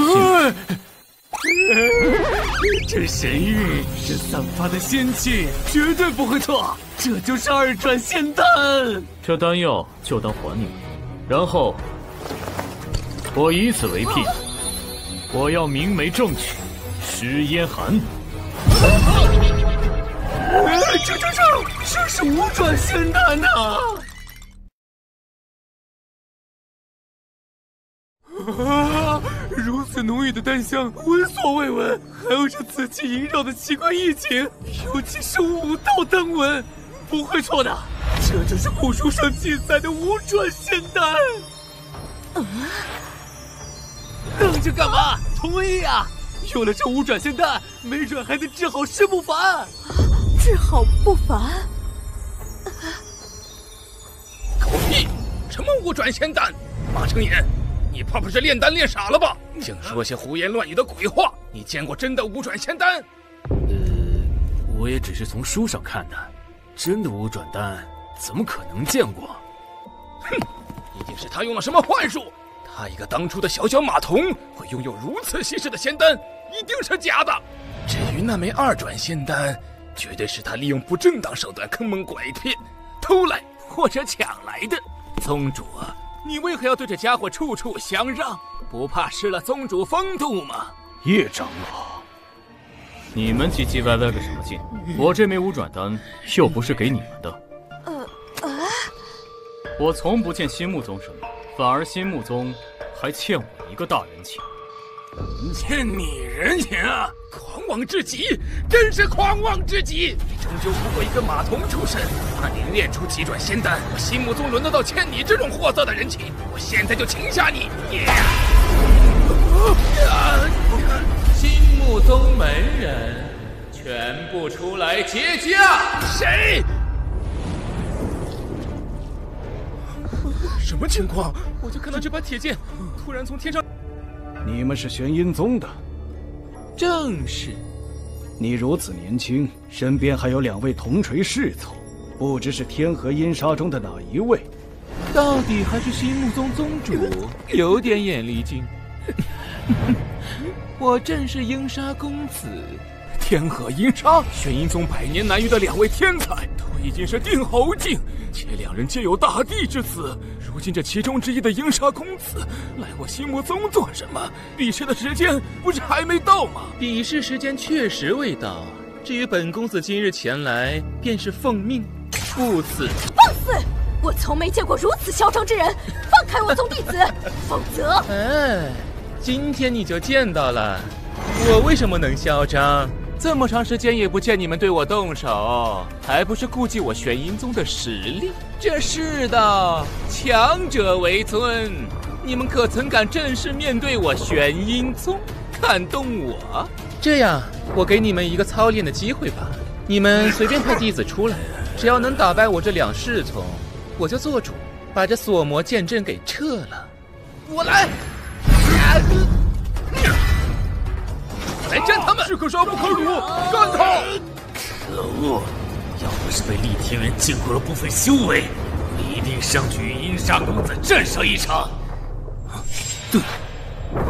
这神韵，这散发的仙气，绝对不会错。这就是二转仙丹。这丹药就当还你了，然后我以此为聘，我要明媒正娶石烟寒。这这这，这是五转仙丹呐！啊，如此浓郁的丹香，闻所未闻，还有这紫气萦绕的奇怪异境，尤其是武道丹纹，不会错的，这就是古书上记载的五转仙丹。啊！愣着干嘛？同意啊！有了这五转仙丹，没准还能治好师不凡。治好不凡。狗屁！什么五转仙丹？马成言，你怕不是炼丹炼傻了吧？净说些胡言乱语的鬼话！你见过真的五转仙丹？呃，我也只是从书上看的，真的五转丹怎么可能见过？哼，一定是他用了什么幻术。他一个当初的小小马童，会拥有如此稀世的仙丹，一定是假的。至于那枚二转仙丹，绝对是他利用不正当手段坑蒙拐骗、偷来或者抢来的。宗主啊，你为何要对这家伙处处相让？不怕失了宗主风度吗？叶长老，你们唧唧歪歪个什么劲？我这枚五转丹又不是给你们的。呃啊！我从不见心目宗什么。反而心木宗还欠我一个大人情，欠你人情啊！狂妄至极，真是狂妄至极！你终究不过一个马童出身，怕你练出几转仙丹，我心目宗轮得到欠你这种货色的人情？我现在就擒下你！心木宗门人全部出来接驾！谁？什么情况？我就看到这把铁剑突然从天上。你们是玄阴宗的？正是。你如此年轻，身边还有两位铜锤侍从，不知是天河阴杀中的哪一位？到底还是心目宗宗主有点眼力劲。我正是阴杀公子。天河阴杀，玄阴宗百年难遇的两位天才，都已经是定侯境，且两人皆有大帝之子。如今这其中之一的阴杀公子来我心魔宗做什么？比试的时间不是还没到吗？比试时间确实未到。至于本公子今日前来，便是奉命，不死。放肆！我从没见过如此嚣张之人。放开我宗弟子，否则……哎，今天你就见到了，我为什么能嚣张？这么长时间也不见你们对我动手，还不是顾忌我玄阴宗的实力？这世道，强者为尊。你们可曾敢正式面对我玄阴宗，看动我？这样，我给你们一个操练的机会吧。你们随便派弟子出来，只要能打败我这两侍从，我就做主把这锁魔剑阵给撤了。我来。来战他们！士可杀不可辱，干他！可恶！要不是被厉天元禁锢了部分修为，我一定上去与阴煞公子战上一场。对，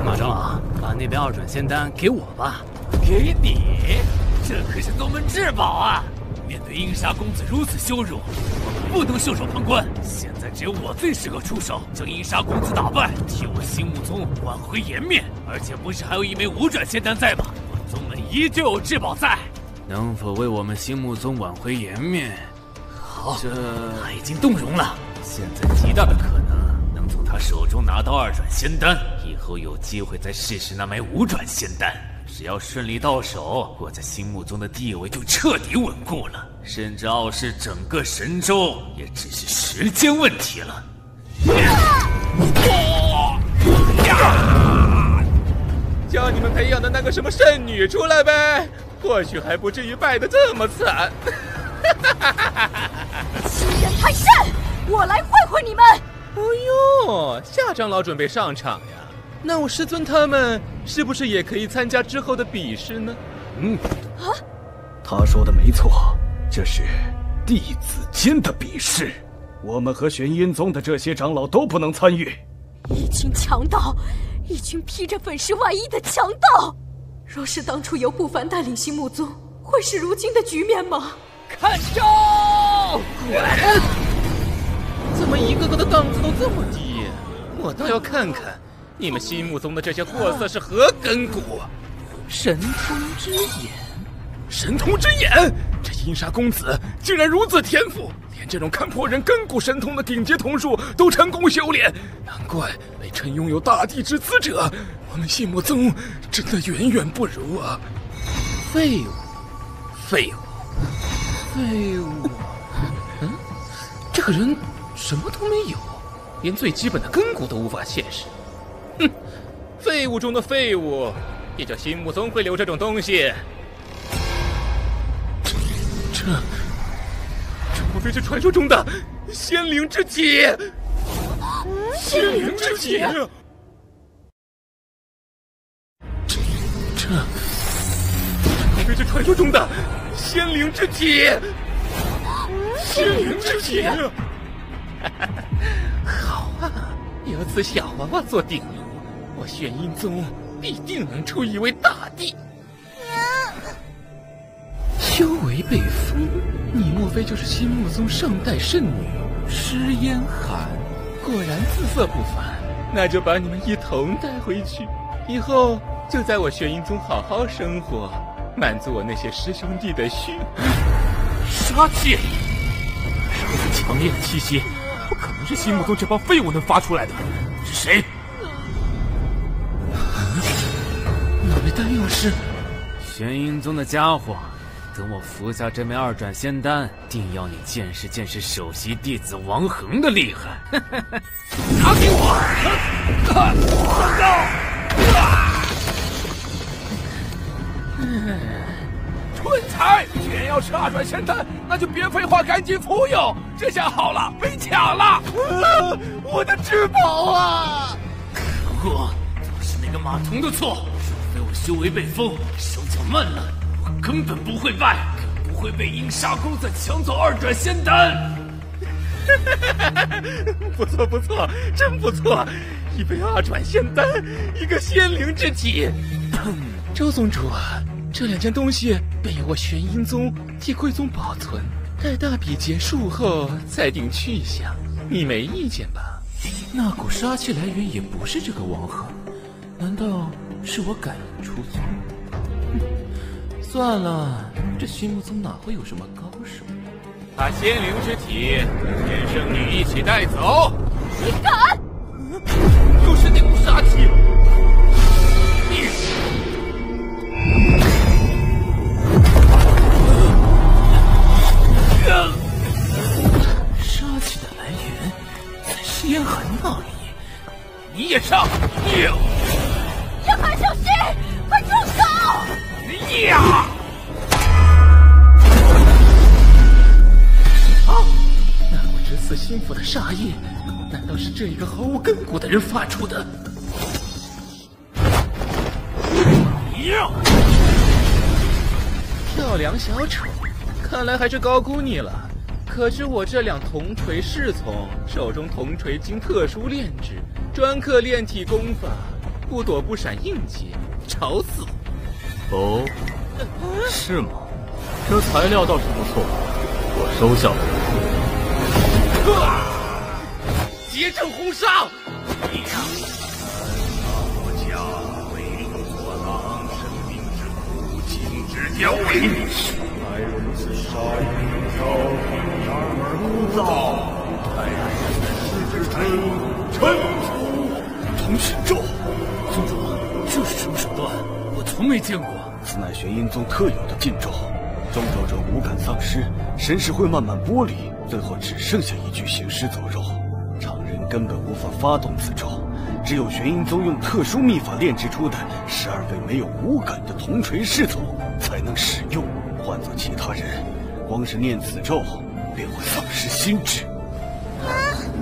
马长老，把那边二转仙丹给我吧。给你？这可是宗门至宝啊！面对阴杀公子如此羞辱，我们不能袖手旁观。现在只有我最适合出手，将阴杀公子打败，替我心木宗挽回颜面。而且不是还有一枚五转仙丹在吗？我宗门依旧有至宝在，能否为我们心木宗挽回颜面？好，这他已经动容了，现在极大的可能能从他手中拿到二转仙丹，以后有机会再试试那枚五转仙丹。只要顺利到手，我在心目中的地位就彻底稳固了，甚至傲视整个神州也只是时间问题了。叫你们培养的那个什么圣女出来呗，或许还不至于败得这么惨。欺人太甚！我来会会你们。哦呦，夏长老准备上场呀？那我师尊他们是不是也可以参加之后的比试呢？嗯，啊，他说的没错，这是弟子间的比试，我们和玄阴宗的这些长老都不能参与。一群强盗，一群披着粉饰外衣的强盗。若是当初由不凡带领星木宗，会是如今的局面吗？看招！怎么一个个的档次都这么低？我倒要看看。你们心目中的这些货色是何根骨？神通之眼，神通之眼！这阴杀公子竟然如此天赋，连这种看破人根骨神通的顶级瞳术都成功修炼，难怪被称拥有大地之资者。我们心目宗真的远远不如啊！废物，废物，废物！嗯，这个人什么都没有，连最基本的根骨都无法现实。哼，废物中的废物，也就心木宗会留这种东西。这这莫非是传说中的仙灵之体？仙灵之体！这这莫非是传说中的仙灵之体？仙灵之体！好啊，有此小娃娃做顶流，我玄阴宗必定能出一位大帝。修为被封，你莫非就是心目宗上代圣女施烟寒？果然姿色不凡，那就把你们一同带回去，以后就在我玄阴宗好好生活，满足我那些师兄弟的虚。杀气，如此强烈的气息，不可能是心目宗这帮废物能发出来的，是谁？丹药是玄阴宗的家伙。等我服下这枚二转仙丹，定要你见识见识首席弟子王恒的厉害！拿给我！蠢材！既然要吃二转仙丹，那就别废话，赶紧服用！这下好了，被抢了！我的至宝啊！可恶，都是那个马童的错！修为被封，手脚慢了。我根本不会败，更不会被阴煞公子抢走二转仙丹。不错不错，真不错！一杯二转仙丹，一个仙灵之体。周宗主，这两件东西便由我玄阴宗替贵宗保存，待大比结束后再定去向。你没意见吧？那股杀气来源也不是这个王恒，难道是我感应出错？算了，这心目宗哪会有什么高手？把仙灵之体跟天圣女一起带走！你敢！又是那股杀气！杀气的来源在施烟寒那里，你也上！烟寒小心，快住手！呀！啊！那股直刺心腹的杀意，难道是这一个毫无根骨的人发出的？呀！跳梁小丑，看来还是高估你了。可是我这两铜锤侍从手中铜锤经特殊炼制，专克炼体功法，不躲不闪硬接，吵死我！哦，是吗？这材料倒是不错，我收下了。结阵轰杀！我家为我狼，生命之苦，情之凋零。来如此杀人挑剔。不造，待世之臣臣服。同心咒，宗主，这是什么手段？我从没见过。此乃玄阴宗特有的禁咒，中咒者五感丧失，神识会慢慢剥离，最后只剩下一具行尸走肉。常人根本无法发动此咒，只有玄阴宗用特殊秘法炼制出的十二位没有五感的铜锤侍从才能使用。换做其他人，光是念此咒。便会丧失心智。啊，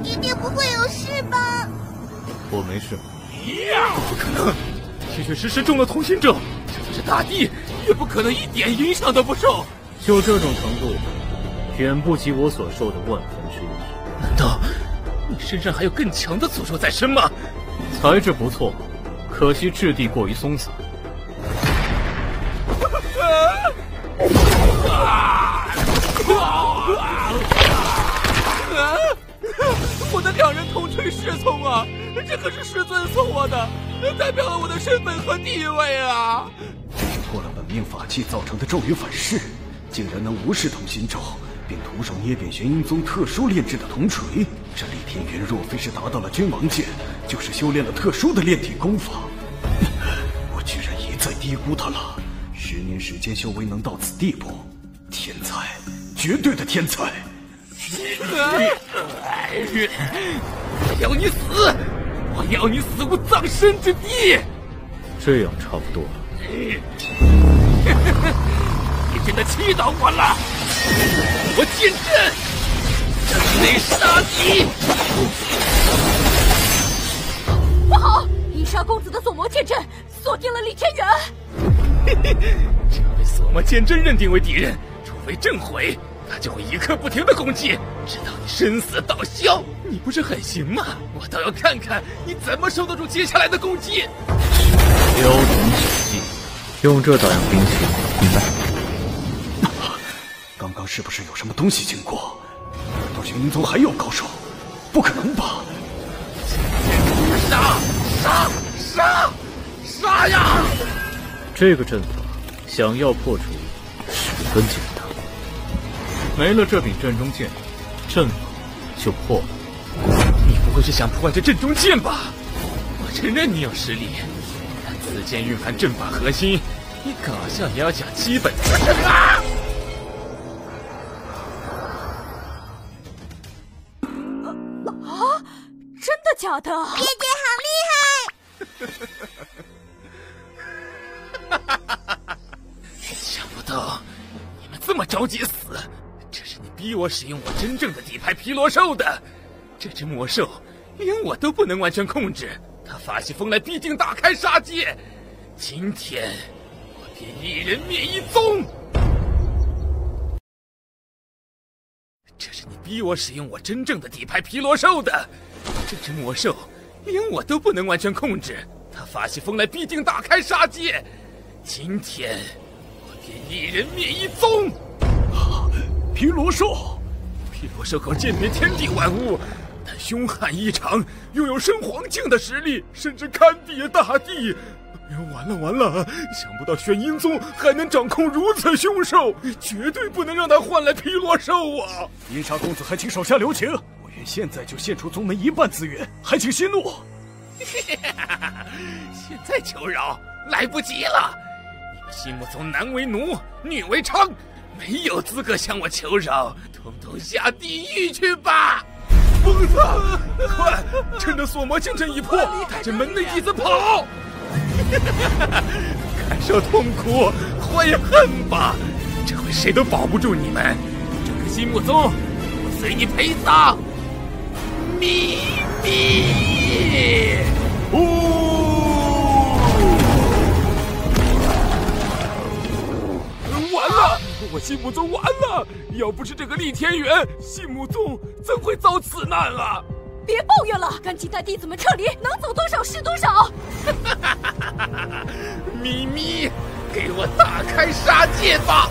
爹爹不会有事吧？我没事。呀，不可能！确确实实中了同心咒，就算是大帝，也不可能一点影响都不受。就这种程度，远不及我所受的万分之一。难道你身上还有更强的诅咒在身吗？材质不错，可惜质地过于松散。啊！啊！那两人铜锤侍从啊，这可是师尊送我的，代表了我的身份和地位啊！这破了本命法器造成的咒语反噬，竟然能无视同心咒，并徒手捏扁玄阴宗特殊炼制的铜锤。这厉天元若非是达到了君王剑，就是修炼了特殊的炼体功法。我居然一再低估他了，十年时间修为能到此地步，天才！绝对的天才！我要你死！我要你死无葬身之地！这样差不多了。你真的气到我了！我剑阵，阵内杀敌！不好，伊莎公子的锁魔剑阵锁定了李天元。嘿嘿，这被锁魔剑阵认定为敌人，除非阵毁，他就会一刻不停的攻击，直到你身死道消。你不是很行吗？我倒要看看你怎么受得住接下来的攻击。雕虫小技，用这打样兵器，明白？刚刚是不是有什么东西经过？难道玄阴宗还有高手？不可能吧！杀杀杀杀呀！这个阵法想要破除十分简单，没了这柄阵中剑，阵法就破了。你不会是想破坏这阵中剑吧？我承认你有实力，但此剑蕴含阵法核心，你搞笑也要讲基本啊！啊，真的假的？姐姐好厉害！想不到你们这么着急死，逼我使用我真正的底牌皮罗兽的。这只魔兽连我都不能完全控制，它发起疯来必定大开杀戒。今天我便一人灭一宗。这是你逼我使用我真正的底牌皮罗兽的。这只魔兽连我都不能完全控制，它发起疯来必定大开杀戒。今天我便一人灭一宗。皮罗兽，皮罗兽可鉴别天地万物。但凶悍异常，拥有生黄境的实力，甚至堪比大帝。哎呦，完了完了！想不到玄阴宗还能掌控如此凶兽，绝对不能让他换来皮罗兽啊！阴沙公子，还请手下留情，我愿现在就献出宗门一半资源，还请息怒。现在求饶来不及了，你们心目中男为奴，女为娼，没有资格向我求饶，统统下地狱去吧！疯子，快，趁着锁魔剑阵已破，带着门内弟子跑！感受痛苦，悔恨吧！这回谁都保不住你们！整个心目宗，我随你陪葬！秘密！完我心目宗完了！要不是这个厉天元，心目宗怎会遭此难啊！别抱怨了，赶紧带弟子们撤离，能走多少是多少。咪咪，给我大开杀戒吧！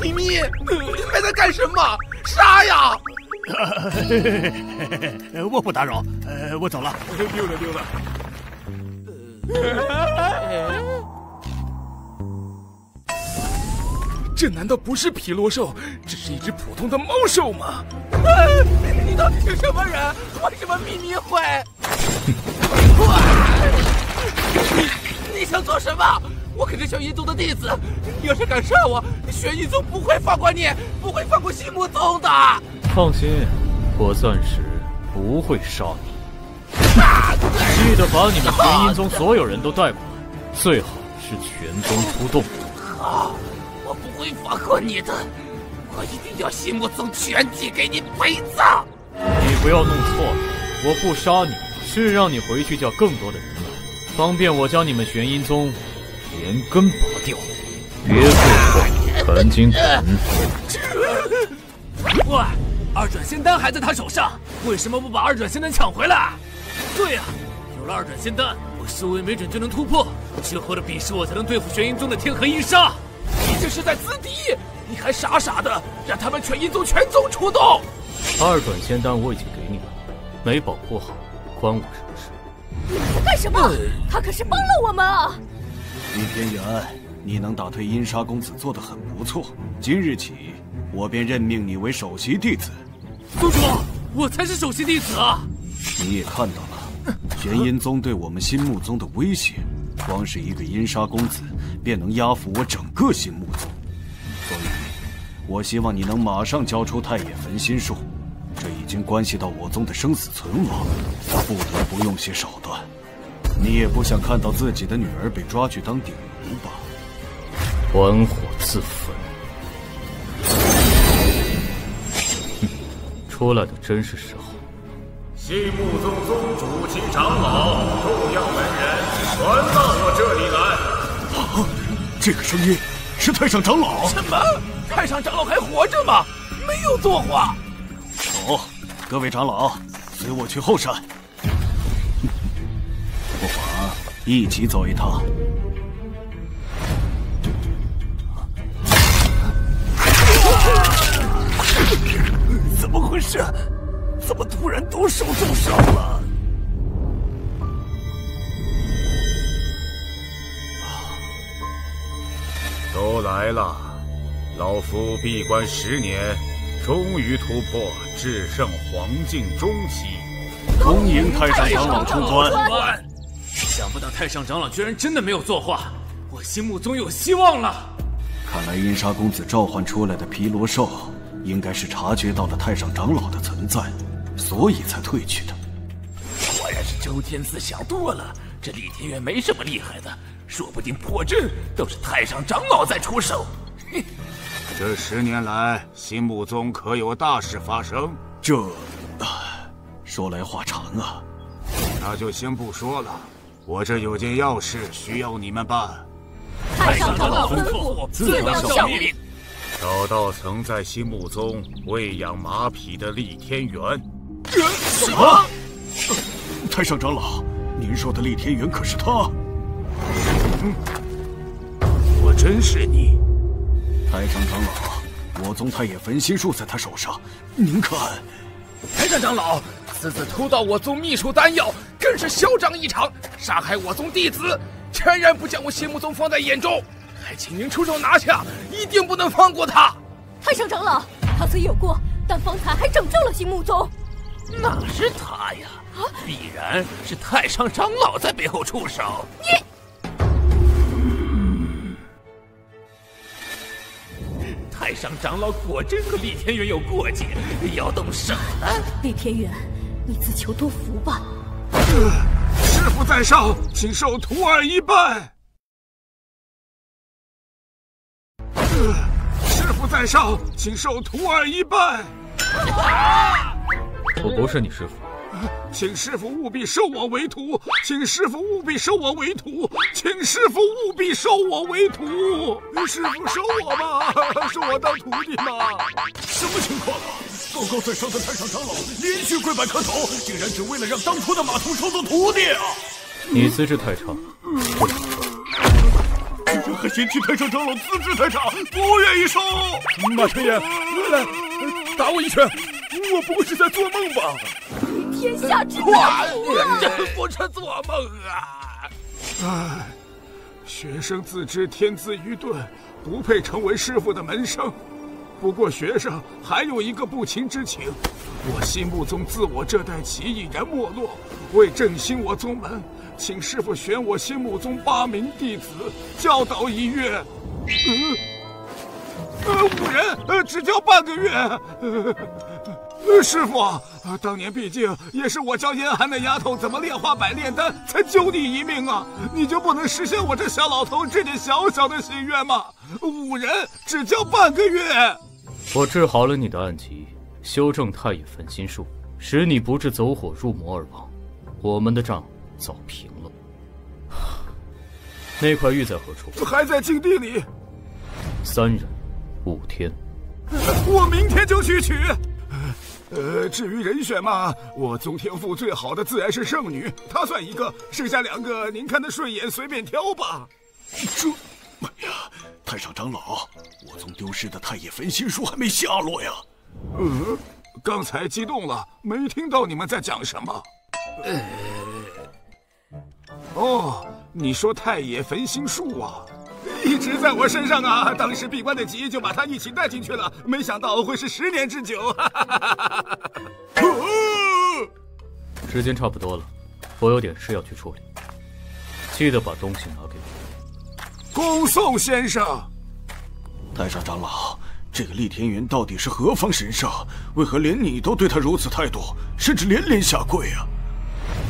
咪咪，你还在干什么？杀呀！我不打扰，呃，我走了，溜达溜达。这难道不是皮罗兽，只是一只普通的猫兽吗？你到底是什么人？为什么秘密会？你 你想做什么？我可是玄阴宗的弟子，你要是敢杀我，玄阴宗不会放过你，不会放过心目宗的。放心，我暂时不会杀你。记得把你们玄阴宗所有人都带过来，最好是全宗出动。好，我不会放过你的，我一定要心目宗全体给你陪葬。你不要弄错了，我不杀你是让你回去叫更多的人来，方便我将你们玄阴宗连根拔掉。别废话，赶紧滚！喂，二转仙丹还在他手上，为什么不把二转仙丹抢回来？对呀、啊，有了二转仙丹，我修为没准就能突破，之后的比试我才能对付玄阴宗的天河一杀。你这是在资敌，你还傻傻的让他们全阴宗全宗出动。二转仙丹我已经给你们了，没保护好，关我什么事？你在干什么？他可是帮了我们啊！李天元，你能打退阴莎公子做得很不错，今日起，我便任命你为首席弟子。宗主，我才是首席弟子啊！你也看到了，玄阴宗对我们心目宗的威胁，光是一个阴莎公子便能压服我整个心目宗。所以，我希望你能马上交出太野焚心术，这已经关系到我宗的生死存亡，不得不用些手段。你也不想看到自己的女儿被抓去当顶奴吧？玩火自焚。出来的真是时候。西木宗宗主及长老重要门人传到我这里来。啊，这个声音是太上长老。什么？太上长老还活着吗？没有作画。好，各位长老，随我去后山。一起走一趟。怎么回事？怎么突然都受重伤了？都来了，老夫闭关十年，终于突破至圣黄境中期，恭迎太上长老出关。想不到太上长老居然真的没有作画，我心目中有希望了。看来阴沙公子召唤出来的毗罗兽，应该是察觉到了太上长老的存在，所以才退去的。果然是周天子想多了，这李天元没什么厉害的，说不定破阵都是太上长老在出手。哼，这十年来，心木宗可有大事发生？这，说来话长啊。那就先不说了，我这有件要事需要你们办。太上长老吩咐，自当效命。找到曾在心木宗喂养马匹的厉天元。什么？太上长老，您说的厉天元可是他？嗯，我真是你。太上长老，我宗太乙焚心术在他手上，您看。太上长老，私自偷盗我宗秘术丹药，更是嚣张异常，杀害我宗弟子。全然不将我心目宗放在眼中，还请您出手拿下，一定不能放过他。太上长老，他虽有过，但方才还拯救了心目宗。哪是他呀？啊，必然是太上长老在背后出手。你，太上长老果真和厉天元有过节，要动手了。厉天元，你自求多福吧。师傅在上，请受徒儿一拜。师傅在上，请受徒儿一拜。我不是你师傅，请师傅务必收我为徒，请师傅务必收我为徒，请师傅务必收我为徒。师傅收我吧，收我当徒弟吧。什么情况啊？高高在上的太上长老连续跪拜磕头，竟然只为了让当初的马童收做徒弟啊！你资质太差，不能收。居然还嫌弃太上长老资质太差，不愿意收。马天爷，来打我一拳！我不会是在做梦吧？天下之大，真不是做梦啊！唉，学生自知天资愚钝，不配成为师傅的门生。不过学生还有一个不情之请，我心目宗自我这代起已然没落，为振兴我宗门，请师傅选我心目宗八名弟子，教导一月。嗯，呃，五人，呃，只教半个月。呃，师傅，当年毕竟也是我教严寒那丫头怎么炼化百炼丹，才救你一命啊！你就不能实现我这小老头这点小小的心愿吗？五人只教半个月。我治好了你的暗疾，修正太乙焚心术，使你不致走火入魔而亡。我们的账早平了。那块玉在何处？还在禁地里。三人，五天。我明天就去取。呃，至于人选嘛，我宗天赋最好的自然是圣女，她算一个，剩下两个您看得顺眼随便挑吧。这，妈呀！太上长老，我宗丢失的太乙焚心术还没下落呀。嗯，刚才激动了，没听到你们在讲什么。呃，哦，你说太乙焚心术啊？一直在我身上啊！当时闭关的急，就把他一起带进去了，没想到会是十年之久。时间差不多了，我有点事要去处理，记得把东西拿给我。恭送先生。太上长老，这个厉天元到底是何方神圣？为何连你都对他如此态度，甚至连连下跪啊？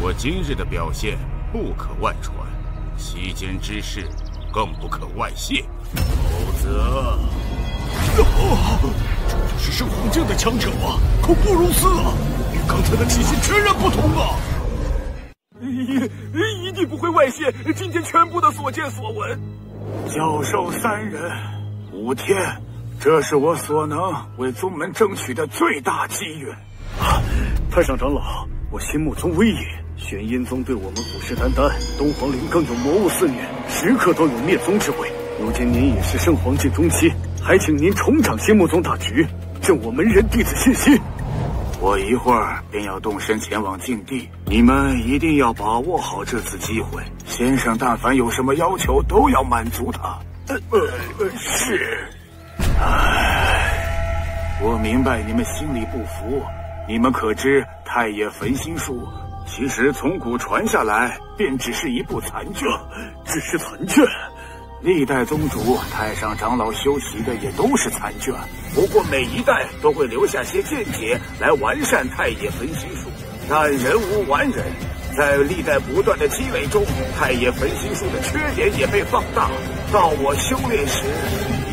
我今日的表现不可外传，席间之事更不可外泄，否则……这就是圣皇境的强者吗？恐怖如斯啊！与刚才的气息全然不同啊！一一定不会外泄今天全部的所见所闻。教授三人，五天。这是我所能为宗门争取的最大机缘。啊太上长老，我心目中威严，玄阴宗对我们虎视眈眈，东皇陵更有魔物肆虐，时刻都有灭宗之危。如今您已是圣皇境中期，还请您重掌心目宗大局，正我门人弟子信心。我一会儿便要动身前往禁地，你们一定要把握好这次机会。先生但凡有什么要求，都要满足他。呃呃呃，是。唉，我明白你们心里不服。你们可知太野焚心术，其实从古传下来便只是一部残卷，只是残卷。历代宗主、太上长老修习的也都是残卷，不过每一代都会留下些见解来完善太野焚心术。但人无完人，在历代不断的积累中，太野焚心术的缺点也被放大。到我修炼时。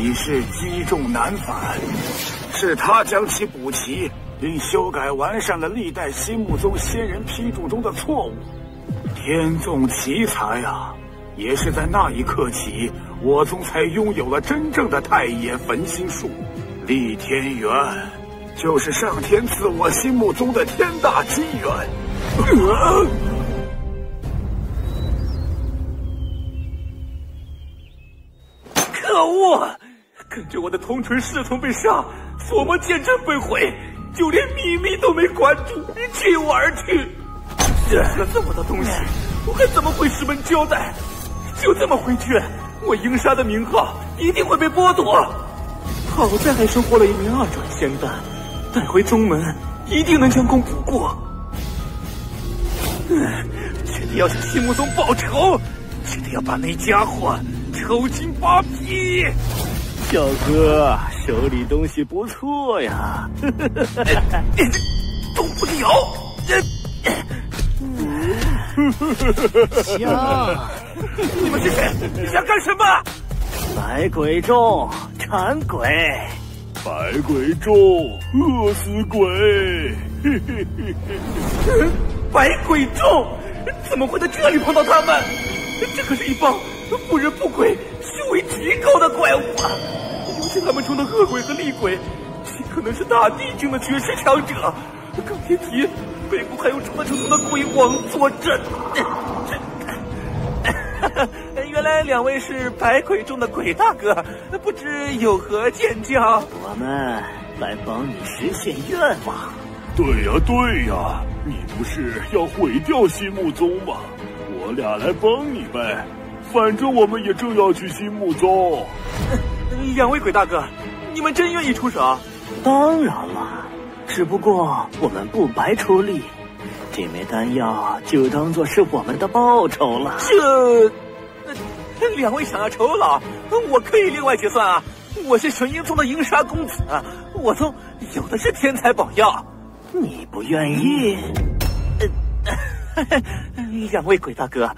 已是积重难返，是他将其补齐，并修改完善了历代心目宗仙人批注中的错误。天纵奇才啊！也是在那一刻起，我宗才拥有了真正的太野焚心术。立天元，就是上天赐我心目中的天大机缘。可恶！跟着我的同锤侍从被杀，锁魔剑阵被毁，就连秘密都没管住，弃我而去。这个这么多东西，我还怎么回师门交代？就这么回去，我鹰杀的名号一定会被剥夺。好在还收获了一名二转仙丹，带回宗门一定能将功补过。嗯，绝对要向心目宗报仇，绝对要把那家伙抽筋扒皮。小哥手里东西不错呀，动不了。香，你们是谁？想干什么？百鬼众馋鬼，百鬼众饿死鬼。百鬼众怎么会在这里碰到他们？这可是一帮不人不鬼。为极高的怪物啊！尤其他们中的恶鬼和厉鬼，极可能是大地境的绝世强者。更别提背部还有传说中的鬼王坐镇。哈哈原来两位是百鬼中的鬼大哥，不知有何见教？我们来帮你实现愿望。对呀对呀，你不是要毁掉心目宗吗？我俩来帮你呗。反正我们也正要去心目宗。两位鬼大哥，你们真愿意出手？当然了，只不过我们不白出力，这枚丹药就当做是我们的报酬了。这，两位想要酬劳，我可以另外结算啊。我是玄阴宗的银沙公子，我宗有的是天才宝药。你不愿意？两位鬼大哥，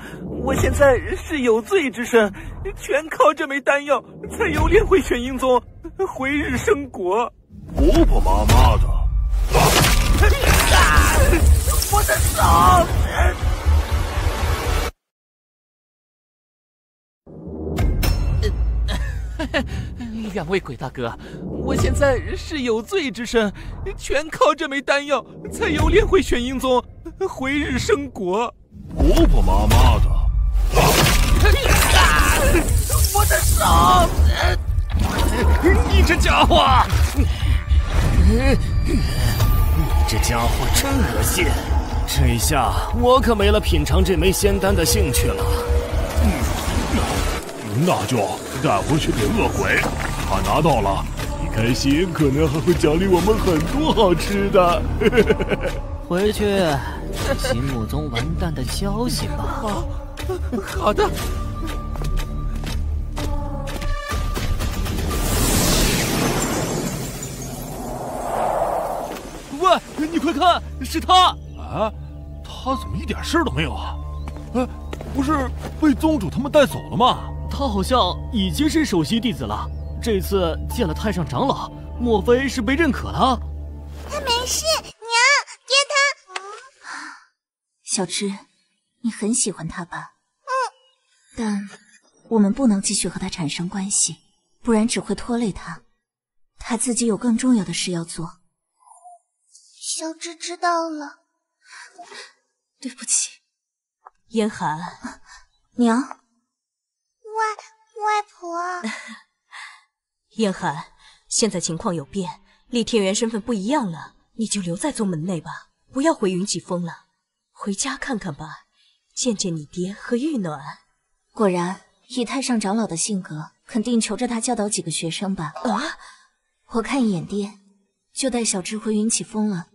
我现在是有罪之身，全靠这枚丹药才有脸回玄阴宗，回日升国。婆婆妈妈的！我的手！两位鬼大哥，我现在是有罪之身，全靠这枚丹药才有脸回玄阴宗，回日升国。婆婆妈妈的！我的手！你这家伙！你这家伙真恶心！这一下我可没了品尝这枚仙丹的兴趣了。那就带回去给恶鬼，他拿到了，一开心可能还会奖励我们很多好吃的。回去心目中完蛋的消息吧。好，好的。喂，你快看，是他！啊，他怎么一点事儿都没有啊？哎，不是被宗主他们带走了吗？他好像已经是首席弟子了，这次见了太上长老，莫非是被认可了？他没事，小芝，你很喜欢他吧？嗯。但我们不能继续和他产生关系，不然只会拖累他。他自己有更重要的事要做。小芝知道了，对不起，严寒，娘，外外婆，严寒，现在情况有变，厉天元身份不一样了，你就留在宗门内吧，不要回云起峰了，回家看看吧，见见你爹和玉暖。果然，以太上长老的性格，肯定求着他教导几个学生吧？啊，我看一眼爹，就带小智回云起峰了。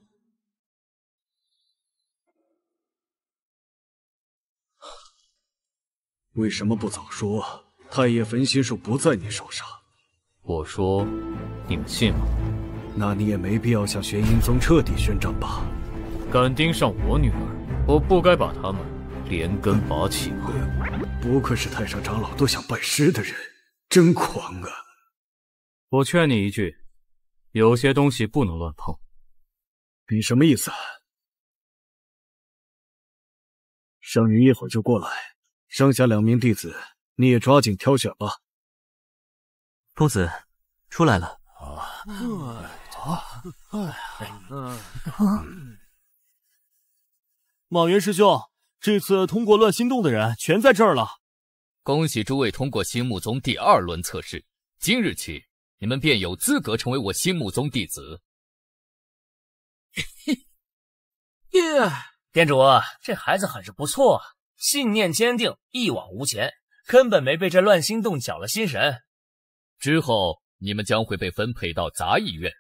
为什么不早说？太液焚心术不在你手上。我说，你们信吗？那你也没必要向玄阴宗彻底宣战吧？敢盯上我女儿，我不该把他们连根拔起吗？不愧是太上长老都想拜师的人，真狂啊！我劝你一句，有些东西不能乱碰。你什么意思？圣女一会儿就过来。剩下两名弟子，你也抓紧挑选吧。公子，出来了。马元师兄，这次通过乱心洞的人全在这儿了。恭喜诸位通过心木宗第二轮测试，今日起，你们便有资格成为我心木宗弟子。耶，店主，这孩子很是不错啊。信念坚定，一往无前，根本没被这乱心洞搅了心神。之后，你们将会被分配到杂役院。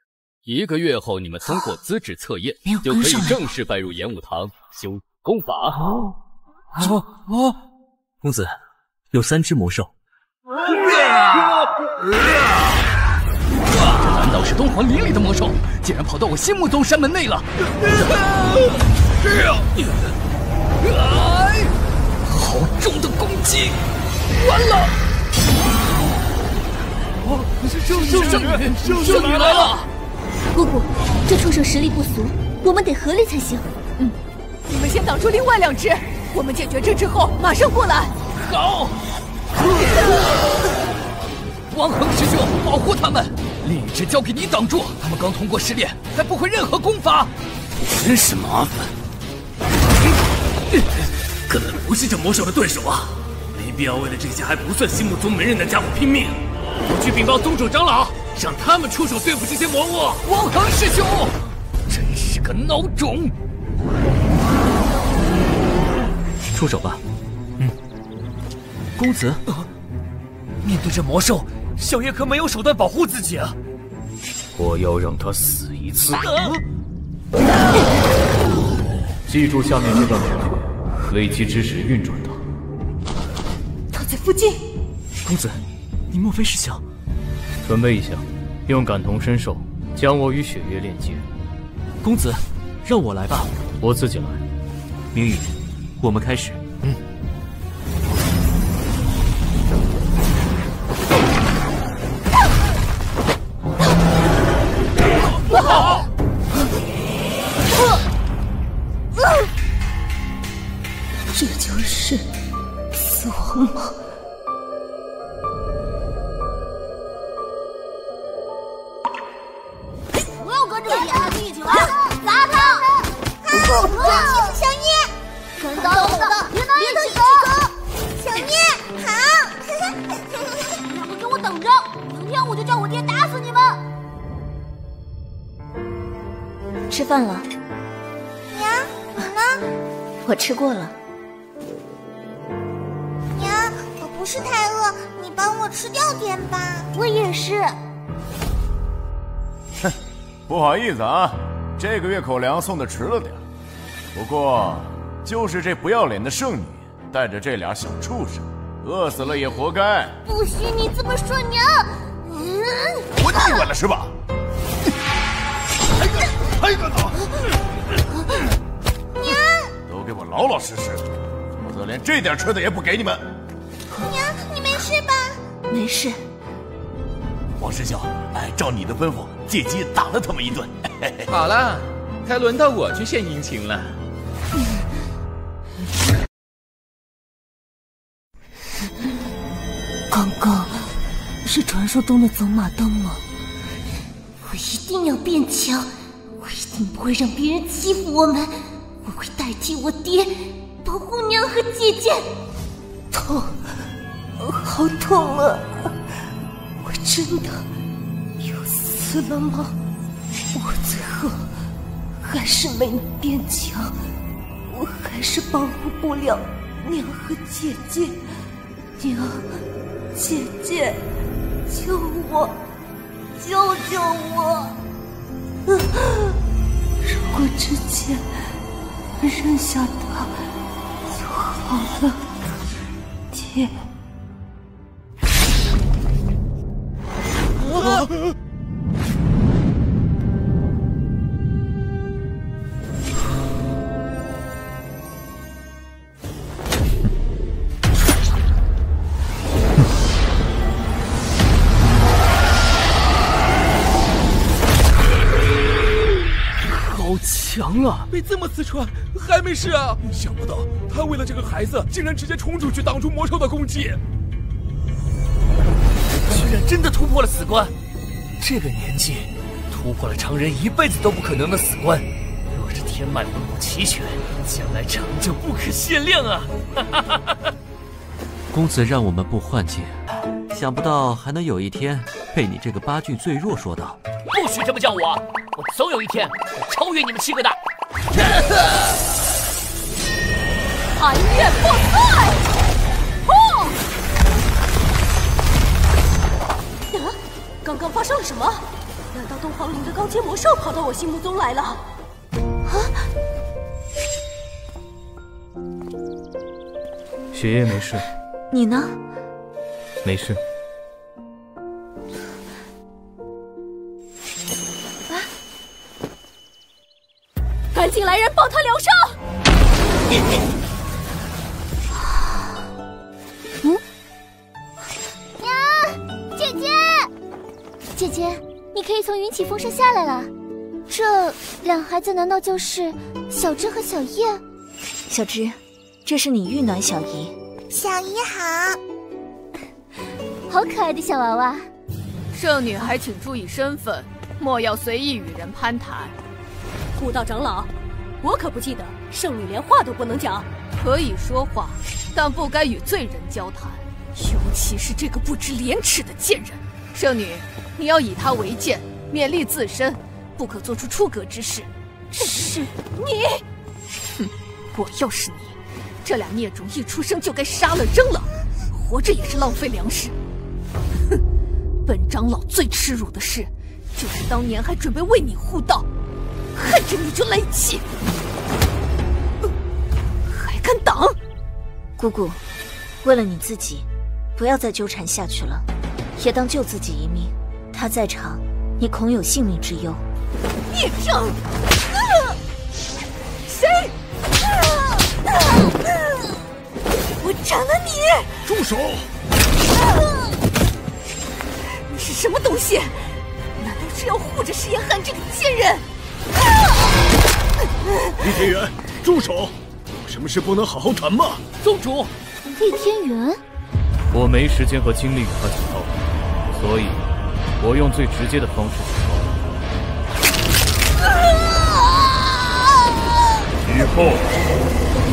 一个月后，你们通过资质测验，就可以正式拜入演武堂修功法。哦哦，公子，有三只魔兽。这难道是东皇陵里的魔兽？竟然跑到我心目宗山门内了！好重的攻击！完了！哦，圣圣女，圣女来了！姑姑，这畜生实力不俗，我们得合力才行。嗯，你们先挡住另外两只，我们解决这之后马上过来。好！王恒师兄，保护他们！另一只交给你挡住，他们刚通过试炼，还不会任何功法。真是麻烦。根本不是这魔兽的对手啊！没必要为了这些还不算心目宗门人的家伙拼命。我去禀报宗主长老，让他们出手对付这些魔物。王恒师兄，真是个孬种！出手吧。嗯，公子，面对这魔兽，小叶可没有手段保护自己啊！我要让他死一次。记住下面这段口诀。危机之时运转它。他在附近。公子，你莫非是想……准备一下，用感同身受将我与雪月链接。公子，让我来吧。我自己来。明宇，我们开始。这个月口粮送的迟了点。不过，就是这不要脸的圣女带着这俩小畜生，饿死了也活该。不许你这么说娘！我腻歪了是吧？还敢还敢打！娘，都给我老老实实，否则连这点吃的也不给你们。娘，你没事吧？没事。王师兄，哎，照你的吩咐，借机打了他们一顿。好了，该轮到我去献殷勤了。刚刚是传说中的走马灯吗？我一定要变强，我一定不会让别人欺负我们，我会代替我爹保护娘和姐姐。痛，好痛啊！我真的要死了吗？我最后还是没变强，我还是保护不了娘和姐姐。娘，姐姐，救我，救救我！如果之前扔下他就好了，爹。啊被这么刺穿还没事啊？想不到他为了这个孩子，竟然直接冲出去挡住魔兽的攻击，居然真的突破了死关！这个年纪，突破了常人一辈子都不可能的死关。若是天脉魂骨齐全，将来成就不可限量啊！公子让我们不换剑，想不到还能有一天被你这个八郡最弱说道。不许这么叫我！我总有一天会超越你们七个的。寒月破塞！轰！啊！刚刚发生了什么？难道东皇陵的高阶魔兽跑到我心目中来了？啊！雪夜没事，你呢？没事。帮他疗伤！嗯，娘，姐姐，姐姐，你可以从云起峰上下来了。这两孩子难道就是小芝和小叶？小芝，这是你玉暖小姨。小姨好，好可爱的小娃娃。圣女还请注意身份，莫要随意与人攀谈。古道长老，我可不记得圣女连话都不能讲。可以说话，但不该与罪人交谈，尤其是这个不知廉耻的贱人。圣女，你要以他为鉴，勉励自身，不可做出出格之事。是你，哼！我要是你，这俩孽种一出生就该杀了扔了，活着也是浪费粮食。哼！本长老最耻辱的事，就是当年还准备为你护道。看着你就来气，还敢挡！姑姑，为了你自己，不要再纠缠下去了，也当救自己一命。他在场，你恐有性命之忧。孽障！谁？啊啊我斩了你！住手！你是什么东西？难道是要护着石岩寒这个贱人？厉天元，住手！有什么事不能好好谈吗？宗主，厉天元，我没时间和精力与他讲道理，所以，我用最直接的方式去告以后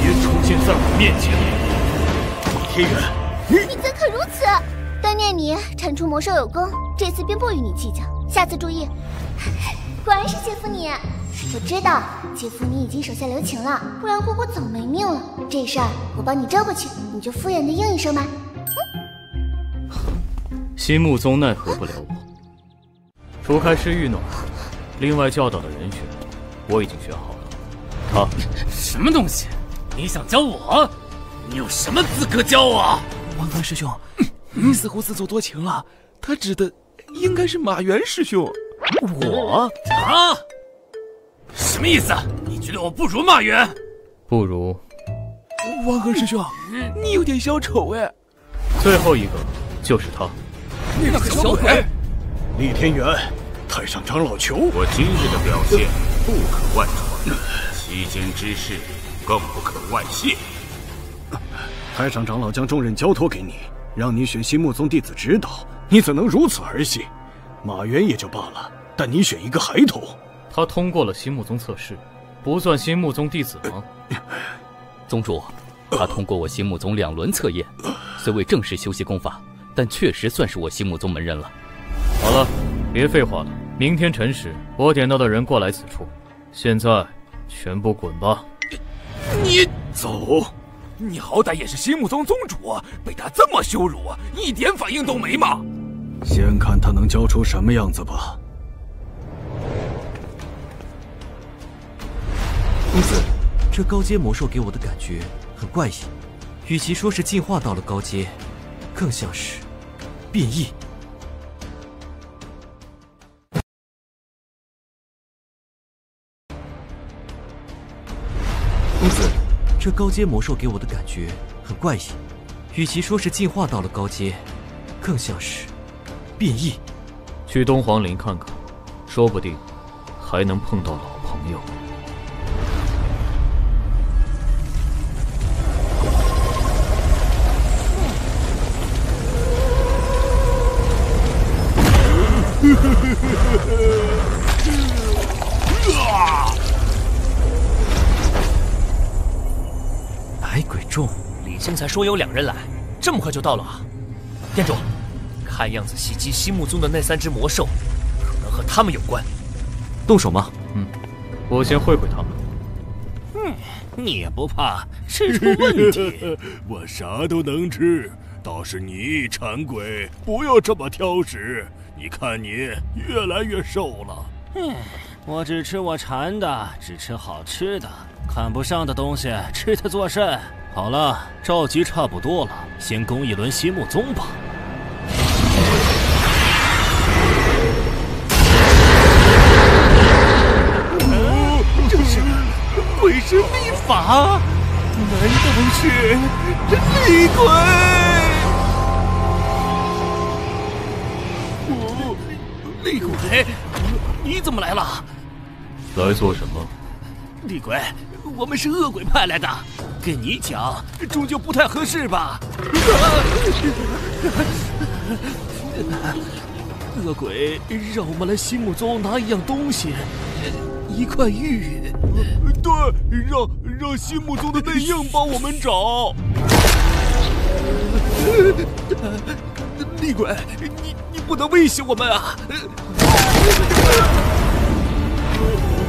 别出现在我面前。厉天元，你怎可如此？当念你铲除魔兽有功，这次便不与你计较，下次注意。果然是姐夫你，我知道姐夫你已经手下留情了，不然姑姑早没命了。这事儿我帮你遮过去，你就敷衍的应一声吧。心木宗奈何不了我，除开施玉暖，另外教导的人选我已经选好了。他什么东西？你想教我？你有什么资格教我？王端师兄，你似乎自作多情了。他指的应该是马元师兄。我他什么意思？你觉得我不如马原？不如。王恒师兄，你有点小丑哎。最后一个就是他，那个小鬼。厉天元，太上长老求我今日的表现不可外传，期间之事更不可外泄。太上长老将重任交托给你，让你选新木宗弟子指导，你怎能如此儿戏？马元也就罢了，但你选一个孩童，他通过了心木宗测试，不算心木宗弟子吗？宗主，他通过我心木宗两轮测验，虽未正式修习功法，但确实算是我心木宗门人了。好了，别废话了，明天辰时我点到的人过来此处，现在全部滚吧！你走。你好歹也是心木宗宗主，被他这么羞辱，一点反应都没吗？先看他能教出什么样子吧。公子，这高阶魔兽给我的感觉很怪异，与其说是进化到了高阶，更像是变异。公子。这高阶魔兽给我的感觉很怪异，与其说是进化到了高阶，更像是变异。去东皇陵看看，说不定还能碰到老朋友。李青才说有两人来，这么快就到了啊！店主，看样子袭击西木宗的那三只魔兽，可能和他们有关。动手吗？嗯，我先会会他们。嗯，你也不怕吃出问题？我啥都能吃，倒是你馋鬼，不要这么挑食。你看你越来越瘦了。嗯，我只吃我馋的，只吃好吃的。看不上的东西，吃它作甚？好了，召集差不多了，先攻一轮西木宗吧。这是鬼神秘法？难道是厉鬼？哦，厉鬼，你怎么来了？来做什么？厉鬼，我们是恶鬼派来的，跟你讲，终究不太合适吧？恶鬼让我们来西木宗拿一样东西，一块玉。对，让让西木宗的内应帮我们找。厉鬼，你你不能威胁我们啊！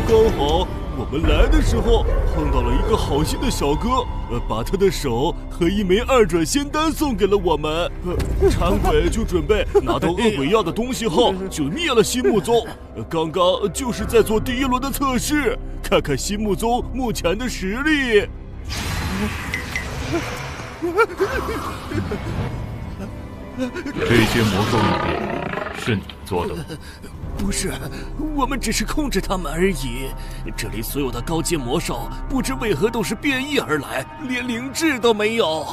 刚好。我们来的时候碰到了一个好心的小哥，呃，把他的手和一枚二转仙丹送给了我们。馋鬼就准备拿到恶鬼要的东西后，就灭了新木宗。刚刚就是在做第一轮的测试，看看新木宗目前的实力。这些魔兽异变是你做的吗？不是，我们只是控制他们而已。这里所有的高阶魔兽，不知为何都是变异而来，连灵智都没有。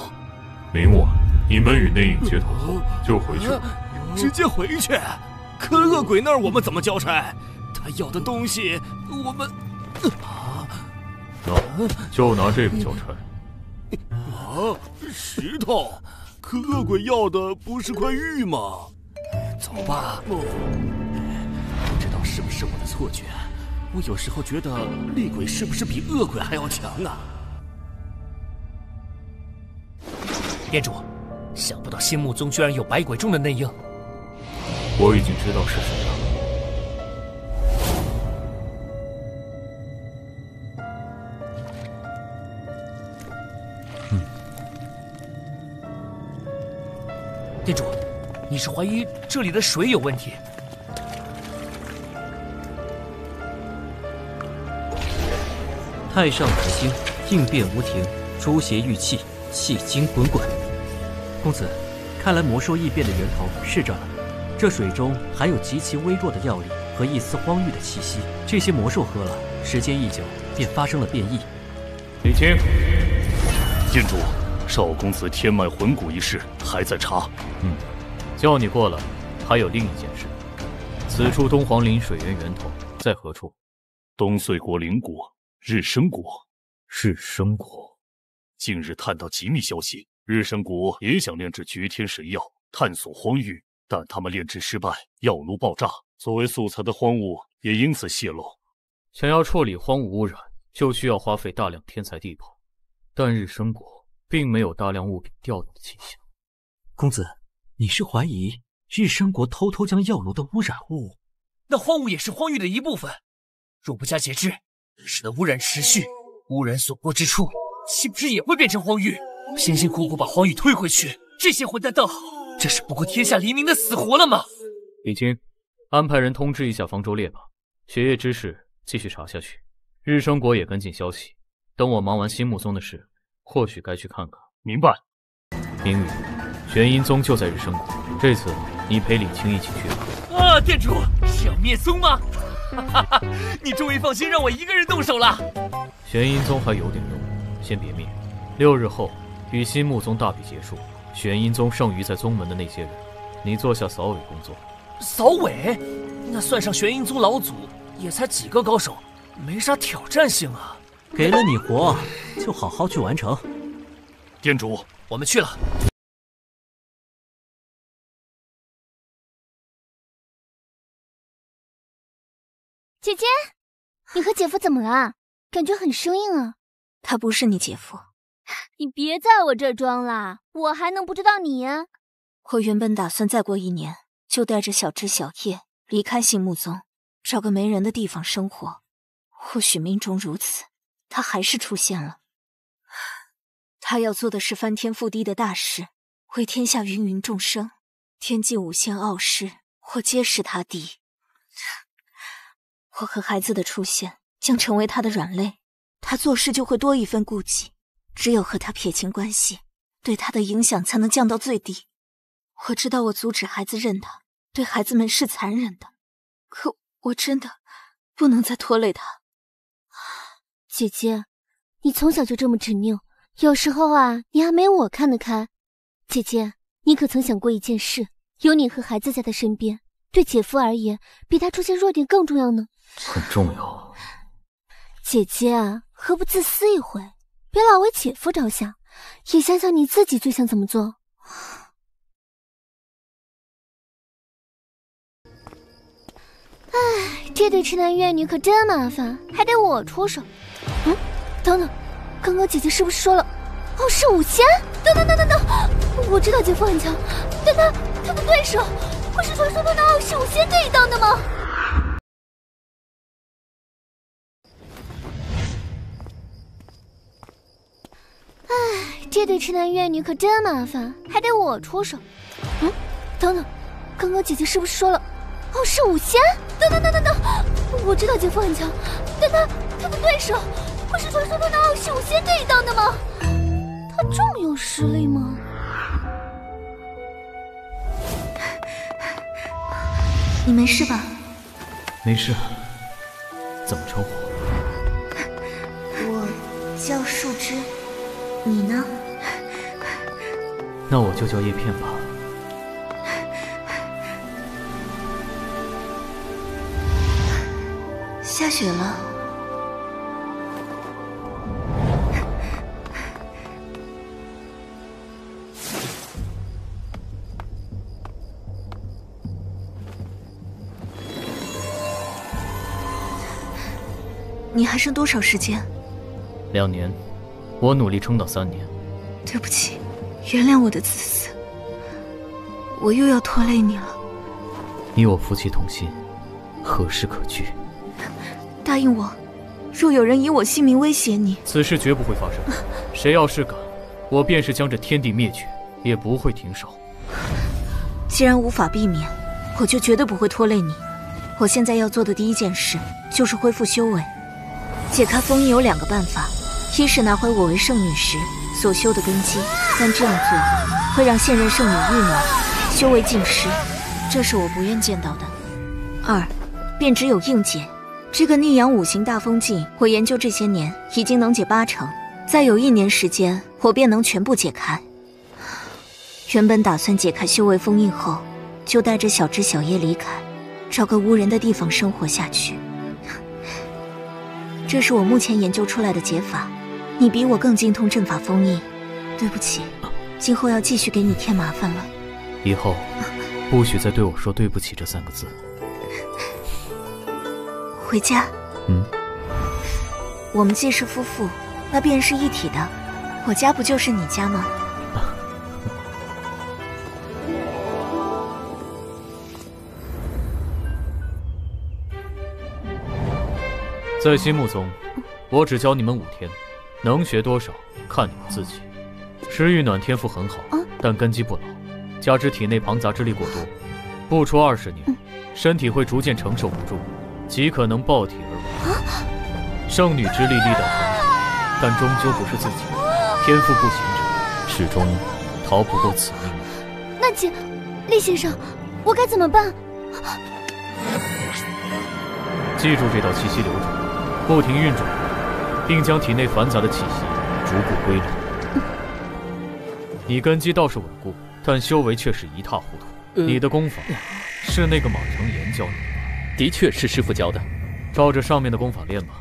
明晚你们与内应接头后就回去，直接回去。可恶鬼那儿我们怎么交差？他要的东西，我们啊，那就拿这个交差。啊，石头。可恶鬼要的不是块玉吗？走吧。是不是我的错觉，我有时候觉得厉鬼是不是比恶鬼还要强啊？店主，想不到心木宗居然有百鬼众的内应。我已经知道是谁了。店主，你是怀疑这里的水有问题？太上之星，应变无停，诛邪御气，气精滚滚。公子，看来魔兽异变的源头是这了。这水中含有极其微弱的药力。和一丝荒域的气息。这些魔兽喝了，时间一久便发生了变异。李青，郡主，少公子天脉魂骨一事还在查。嗯，叫你过来，还有另一件事。此处东皇陵水源源头在何处？东碎国邻国日升国。日升国，近日探到机密消息，日升国也想炼制绝天神药，探索荒域，但他们炼制失败，药炉爆炸，作为素材的荒物也因此泄露。想要处理荒物污染，就需要花费大量天才地宝，但日升国并没有大量物品调动的迹象。公子，你是怀疑日升国偷偷将药炉的污染物？那荒物也是荒域的一部分，若不加节制，使得污染持续。污染所过之处，岂不是也会变成荒域？辛辛苦苦把荒域推回去，这些混蛋倒好，这是不顾天下黎民的死活了吗？李青，安排人通知一下方舟烈吧。雪夜之事继续查下去，日升国也跟进消息。等我忙完新木宗的事，或许该去看看。明白。明宇，玄阴宗就在日升国，这次你陪李青一起去吧。啊，店主是要灭宗吗？哈哈哈，你终于放心让我一个人动手了。玄阴宗还有点用，先别灭。六日后与新木宗大比结束，玄阴宗剩余在宗门的那些人，你做下扫尾工作。扫尾？那算上玄阴宗老祖，也才几个高手，没啥挑战性啊。给了你活，就好好去完成。店主，我们去了。姐姐，你和姐夫怎么了？感觉很生硬啊！他不是你姐夫，你别在我这装了，我还能不知道你呀？我原本打算再过一年就带着小枝小叶离开杏木宗，找个没人的地方生活。或许命中如此，他还是出现了。他要做的是翻天覆地的大事，为天下芸芸众生，天际五仙傲世或皆是他弟。我和孩子的出现。将成为他的软肋，他做事就会多一份顾忌。只有和他撇清关系，对他的影响才能降到最低。我知道我阻止孩子认他，对孩子们是残忍的，可我真的不能再拖累他。姐姐，你从小就这么执拗，有时候啊，你还没我看得开。姐姐，你可曾想过一件事？有你和孩子在他身边，对姐夫而言，比他出现弱点更重要呢。很重要。姐姐啊，何不自私一回，别老为姐夫着想，也想想你自己最想怎么做。唉，这对痴男怨女可真麻烦，还得我出手。嗯，等等，刚刚姐姐是不是说了？哦，是五仙。等等等等等，我知道姐夫很强，但他他的对手会是传说中的傲世五仙这一档的吗？唉，这对痴男怨女可真麻烦，还得我出手。嗯，等等，刚刚姐姐是不是说了？哦，是五仙。等等等等等，我知道姐夫很强，但他他的对手会是传说中的傲世五仙这一档的吗？他这么有实力吗？你没事吧？没事。怎么称呼？我叫树枝。你呢？那我就叫叶片吧。下雪了。还剩多少时间？两年。我努力撑到三年。对不起，原谅我的自私，我又要拖累你了。你我夫妻同心，何事可惧？答应我，若有人以我性命威胁你，此事绝不会发生。谁要是敢，我便是将这天地灭绝，也不会停手。既然无法避免，我就绝对不会拖累你。我现在要做的第一件事，就是恢复修为。解开封印有两个办法。一是拿回我为圣女时所修的根基，但这样做会让现任圣女郁闷，修为尽失，这是我不愿见到的。二，便只有硬解。这个逆阳五行大封禁，我研究这些年已经能解八成，再有一年时间，我便能全部解开。原本打算解开修为封印后，就带着小枝小叶离开，找个无人的地方生活下去。这是我目前研究出来的解法。你比我更精通阵法封印，对不起，今后要继续给你添麻烦了。以后不许再对我说对不起这三个字。回家。嗯。我们既是夫妇，那便是一体的。我家不就是你家吗？在心目中，我只教你们五天，能学多少看你们自己。石玉暖天赋很好，但根基不牢，加之体内庞杂之力过多，不出二十年，身体会逐渐承受不住，极可能爆体而亡。圣女之力力道重大，但终究不是自己，天赋不行者，始终逃不过此命。那姐，厉先生，我该怎么办？记住这道气息流转。不停运转，并将体内繁杂的气息逐步归零。你根基倒是稳固，但修为却是一塌糊涂。你的功法是那个马成岩教你的？的确是师傅教的，照着上面的功法练吧。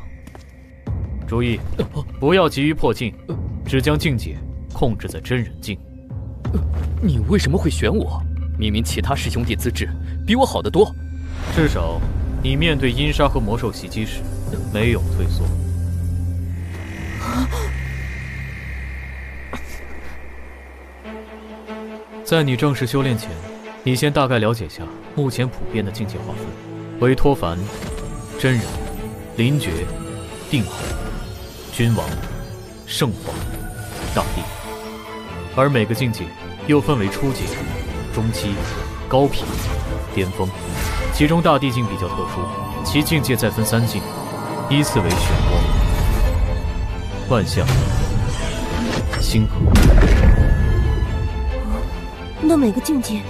注意，不要急于破境，只将境界控制在真人境。你为什么会选我？明明其他师兄弟资质比我好得多，至少你面对阴杀和魔兽袭击时。没有退缩。在你正式修炼前，你先大概了解下目前普遍的境界划分：为托凡、真人、灵觉、定海、君王、圣皇、大帝。而每个境界又分为初阶、中期、高品、巅峰。其中大帝境比较特殊，其境界再分三境。依次为漩涡、万象、星河。那每个境界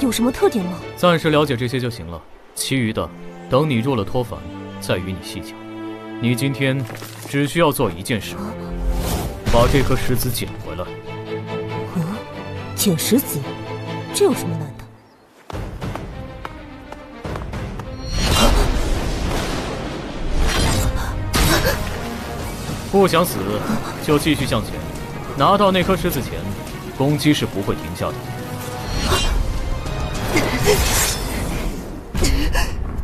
有什么特点吗？暂时了解这些就行了，其余的等你入了托凡再与你细讲。你今天只需要做一件事，把这颗石子捡回来。啊，捡石子，这有什么难？不想死，就继续向前。拿到那颗石子前，攻击是不会停下的。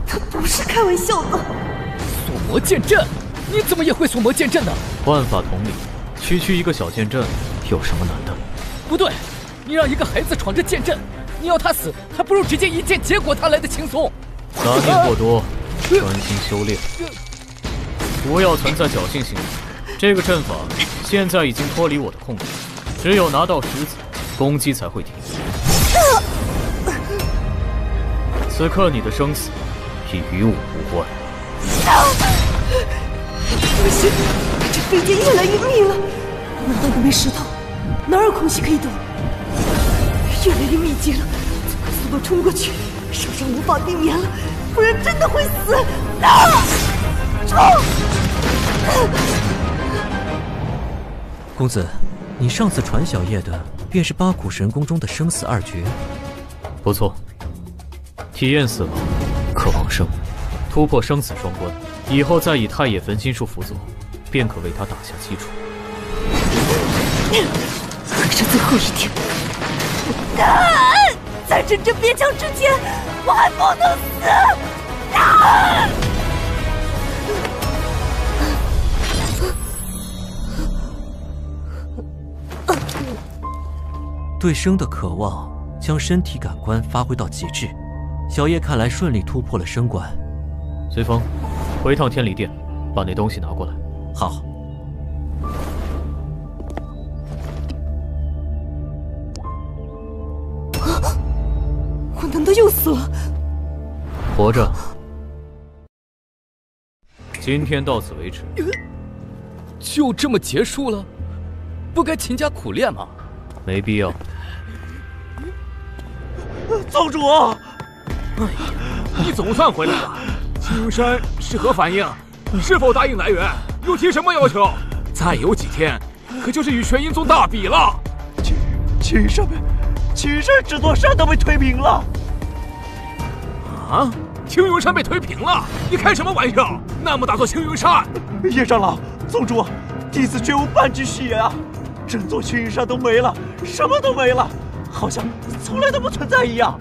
他不是开玩笑的。锁魔剑阵，你怎么也会锁魔剑阵呢？万法同理，区区一个小剑阵，有什么难的？不对，你让一个孩子闯这剑阵，你要他死，还不如直接一剑结果他来的轻松。杂念过多，专心修炼，不要存在侥幸心理。这个阵法现在已经脱离我的控制，只有拿到石子，攻击才会停。此刻你的生死已与我无关。不行，这飞剑越来越密了，难道那枚石头哪有空隙可以躲？越来越密集了，再快速度冲过去，手上无法避免了，不然真的会死。冲！公子，你上次传小叶的便是八苦神功中的生死二绝，不错。体验死亡，渴望生，突破生死双关，以后再以太野焚心术辅佐，便可为他打下基础。还剩最后一天，在真正变强之前，我还不能死！对生的渴望，将身体感官发挥到极致。小叶看来顺利突破了生关。随风，回趟天理殿，把那东西拿过来。好。我难道又死了？活着。今天到此为止。就这么结束了？不该勤加苦练吗？没必要。宗主，哎呀，你总算回来了！青云山是何反应？是否答应来援？又提什么要求？再有几天，可就是与玄阴宗大比了。青青云山被青云山这座山都被推平了。啊！青云山被推平了？你开什么玩笑？那么大座青云山，叶长老、宗主，弟子绝无半句虚言啊！整座青云山都没了，什么都没了，好像从来都不存在一样。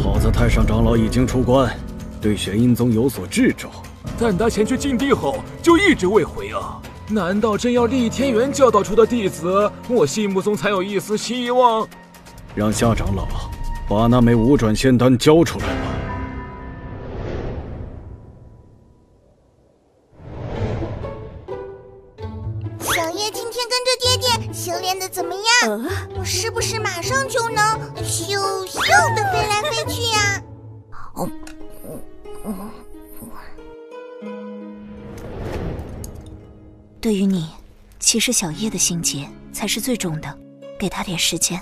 好在太上长老已经出关，对玄阴宗有所掣肘。但他前去禁地后就一直未回啊！难道真要厉天元教导出的弟子，我心目中才有一丝希望？让夏长老把那枚五转仙丹交出来吧。对于你，其实小叶的心结才是最重的，给他点时间。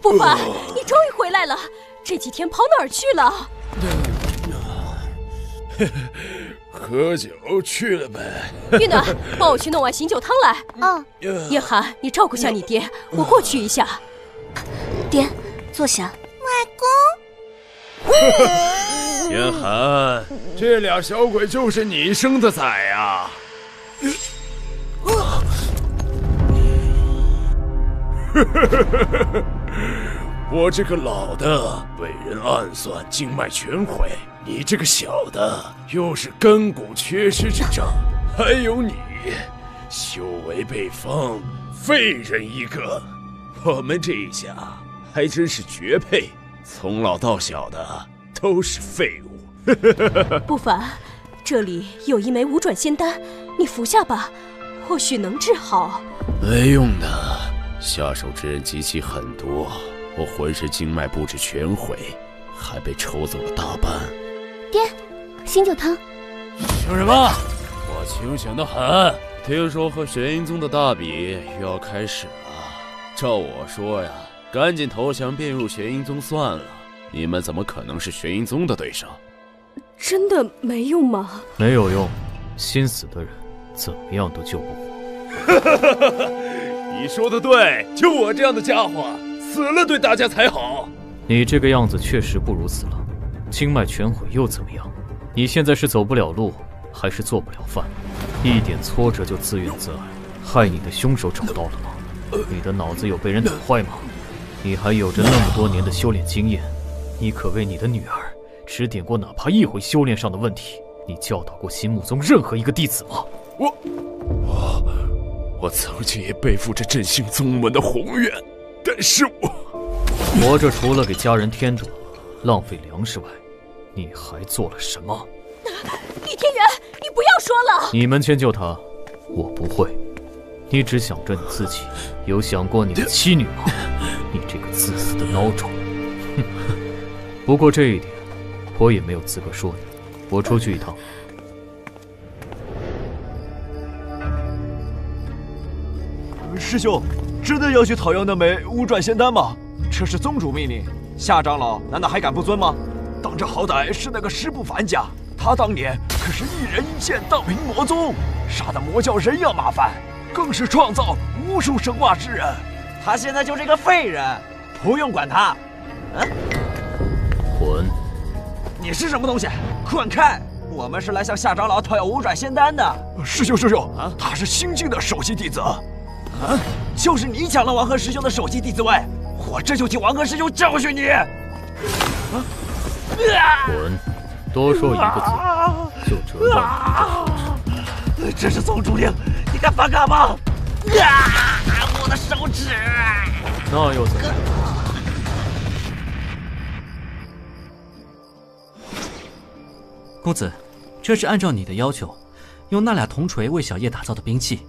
不凡，你终于回来了，这几天跑哪儿去了？喝酒去了呗。玉暖，帮我去弄碗醒酒汤来。嗯。叶寒，你照顾下你爹，我过去一下。爹，坐下。外公。叶寒，这俩小鬼就是你生的崽呀！我这个老的被人暗算，经脉全毁；你这个小的又是根骨缺失之症，还有你，修为被封，废人一个。我们这一家还真是绝配，从老到小的都是废物。不凡，这里有一枚五转仙丹，你服下吧，或许能治好。没用的，下手之人极其狠毒，我浑身经脉不止全毁，还被抽走了大半。爹，醒酒汤。醒什么？我清醒的很。听说和玄阴宗的大比又要开始了，照我说呀，赶紧投降并入玄阴宗算了。你们怎么可能是玄阴宗的对手？真的没用吗？没有用，心死的人怎么样都救不活。你说的对，就我这样的家伙，死了对大家才好。你这个样子确实不如死了，经脉全毁又怎么样？你现在是走不了路，还是做不了饭？一点挫折就自怨自艾，害你的凶手找到了吗？你的脑子有被人打坏吗？你还有着那么多年的修炼经验，你可为你的女儿指点过哪怕一回修炼上的问题？你教导过心目中任何一个弟子吗？我，我，我曾经也背负着振兴宗门的宏愿，但是我活着除了给家人添堵、浪费粮食外，你还做了什么？厉天元，你不要说了。你们迁就他，我不会。你只想着你自己，有想过你的妻女吗？你这个自私的孬种！哼。不过这一点，我也没有资格说你。我出去一趟。师兄，真的要去讨要那枚五转仙丹吗？这是宗主命令，夏长老难道还敢不遵吗？当着好歹是那个师不凡家，他当年可是一人一剑荡平魔宗，杀的魔教人仰马翻，更是创造无数神话之人。他现在就是个废人，不用管他。嗯，混！你是什么东西？滚开！我们是来向夏长老讨要五转仙丹的。师兄，师兄，啊，他是新晋的首席弟子。啊！就是你抢了王和师兄的首席弟子位，我这就替王和师兄教训你！啊！滚！多说一个字，就折断你的手指。这是宗主令，你敢反抗吗？啊！我的手指！那又怎么？公子，这是按照你的要求，用那俩铜锤为小叶打造的兵器。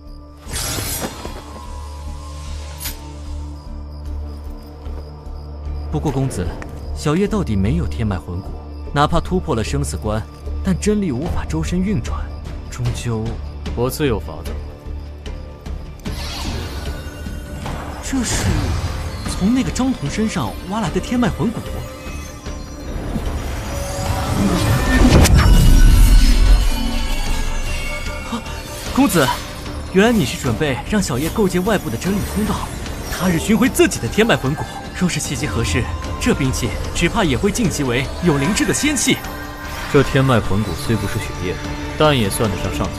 不过，公子，小叶到底没有天脉魂骨，哪怕突破了生死关，但真力无法周身运转，终究……我自有法子。这是从那个张彤身上挖来的天脉魂骨。公子，原来你是准备让小叶构建外部的真理通道，他日寻回自己的天脉魂骨。若是契机合适，这兵器只怕也会晋级为有灵智的仙器。这天脉魂骨虽不是血液，但也算得上上层，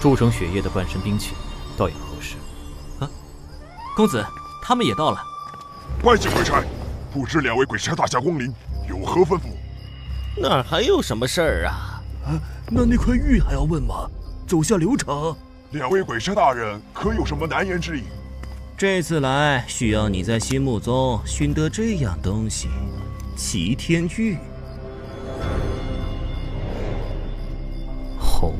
铸成血液的半身兵器，倒也合适。啊，公子，他们也到了。外界鬼差，不知两位鬼差大驾光临，有何吩咐？哪还有什么事儿啊？啊，那那块玉还要问吗？走下流程。两位鬼师大人可有什么难言之隐？这次来需要你在心目中寻得这样东西齐天玉红。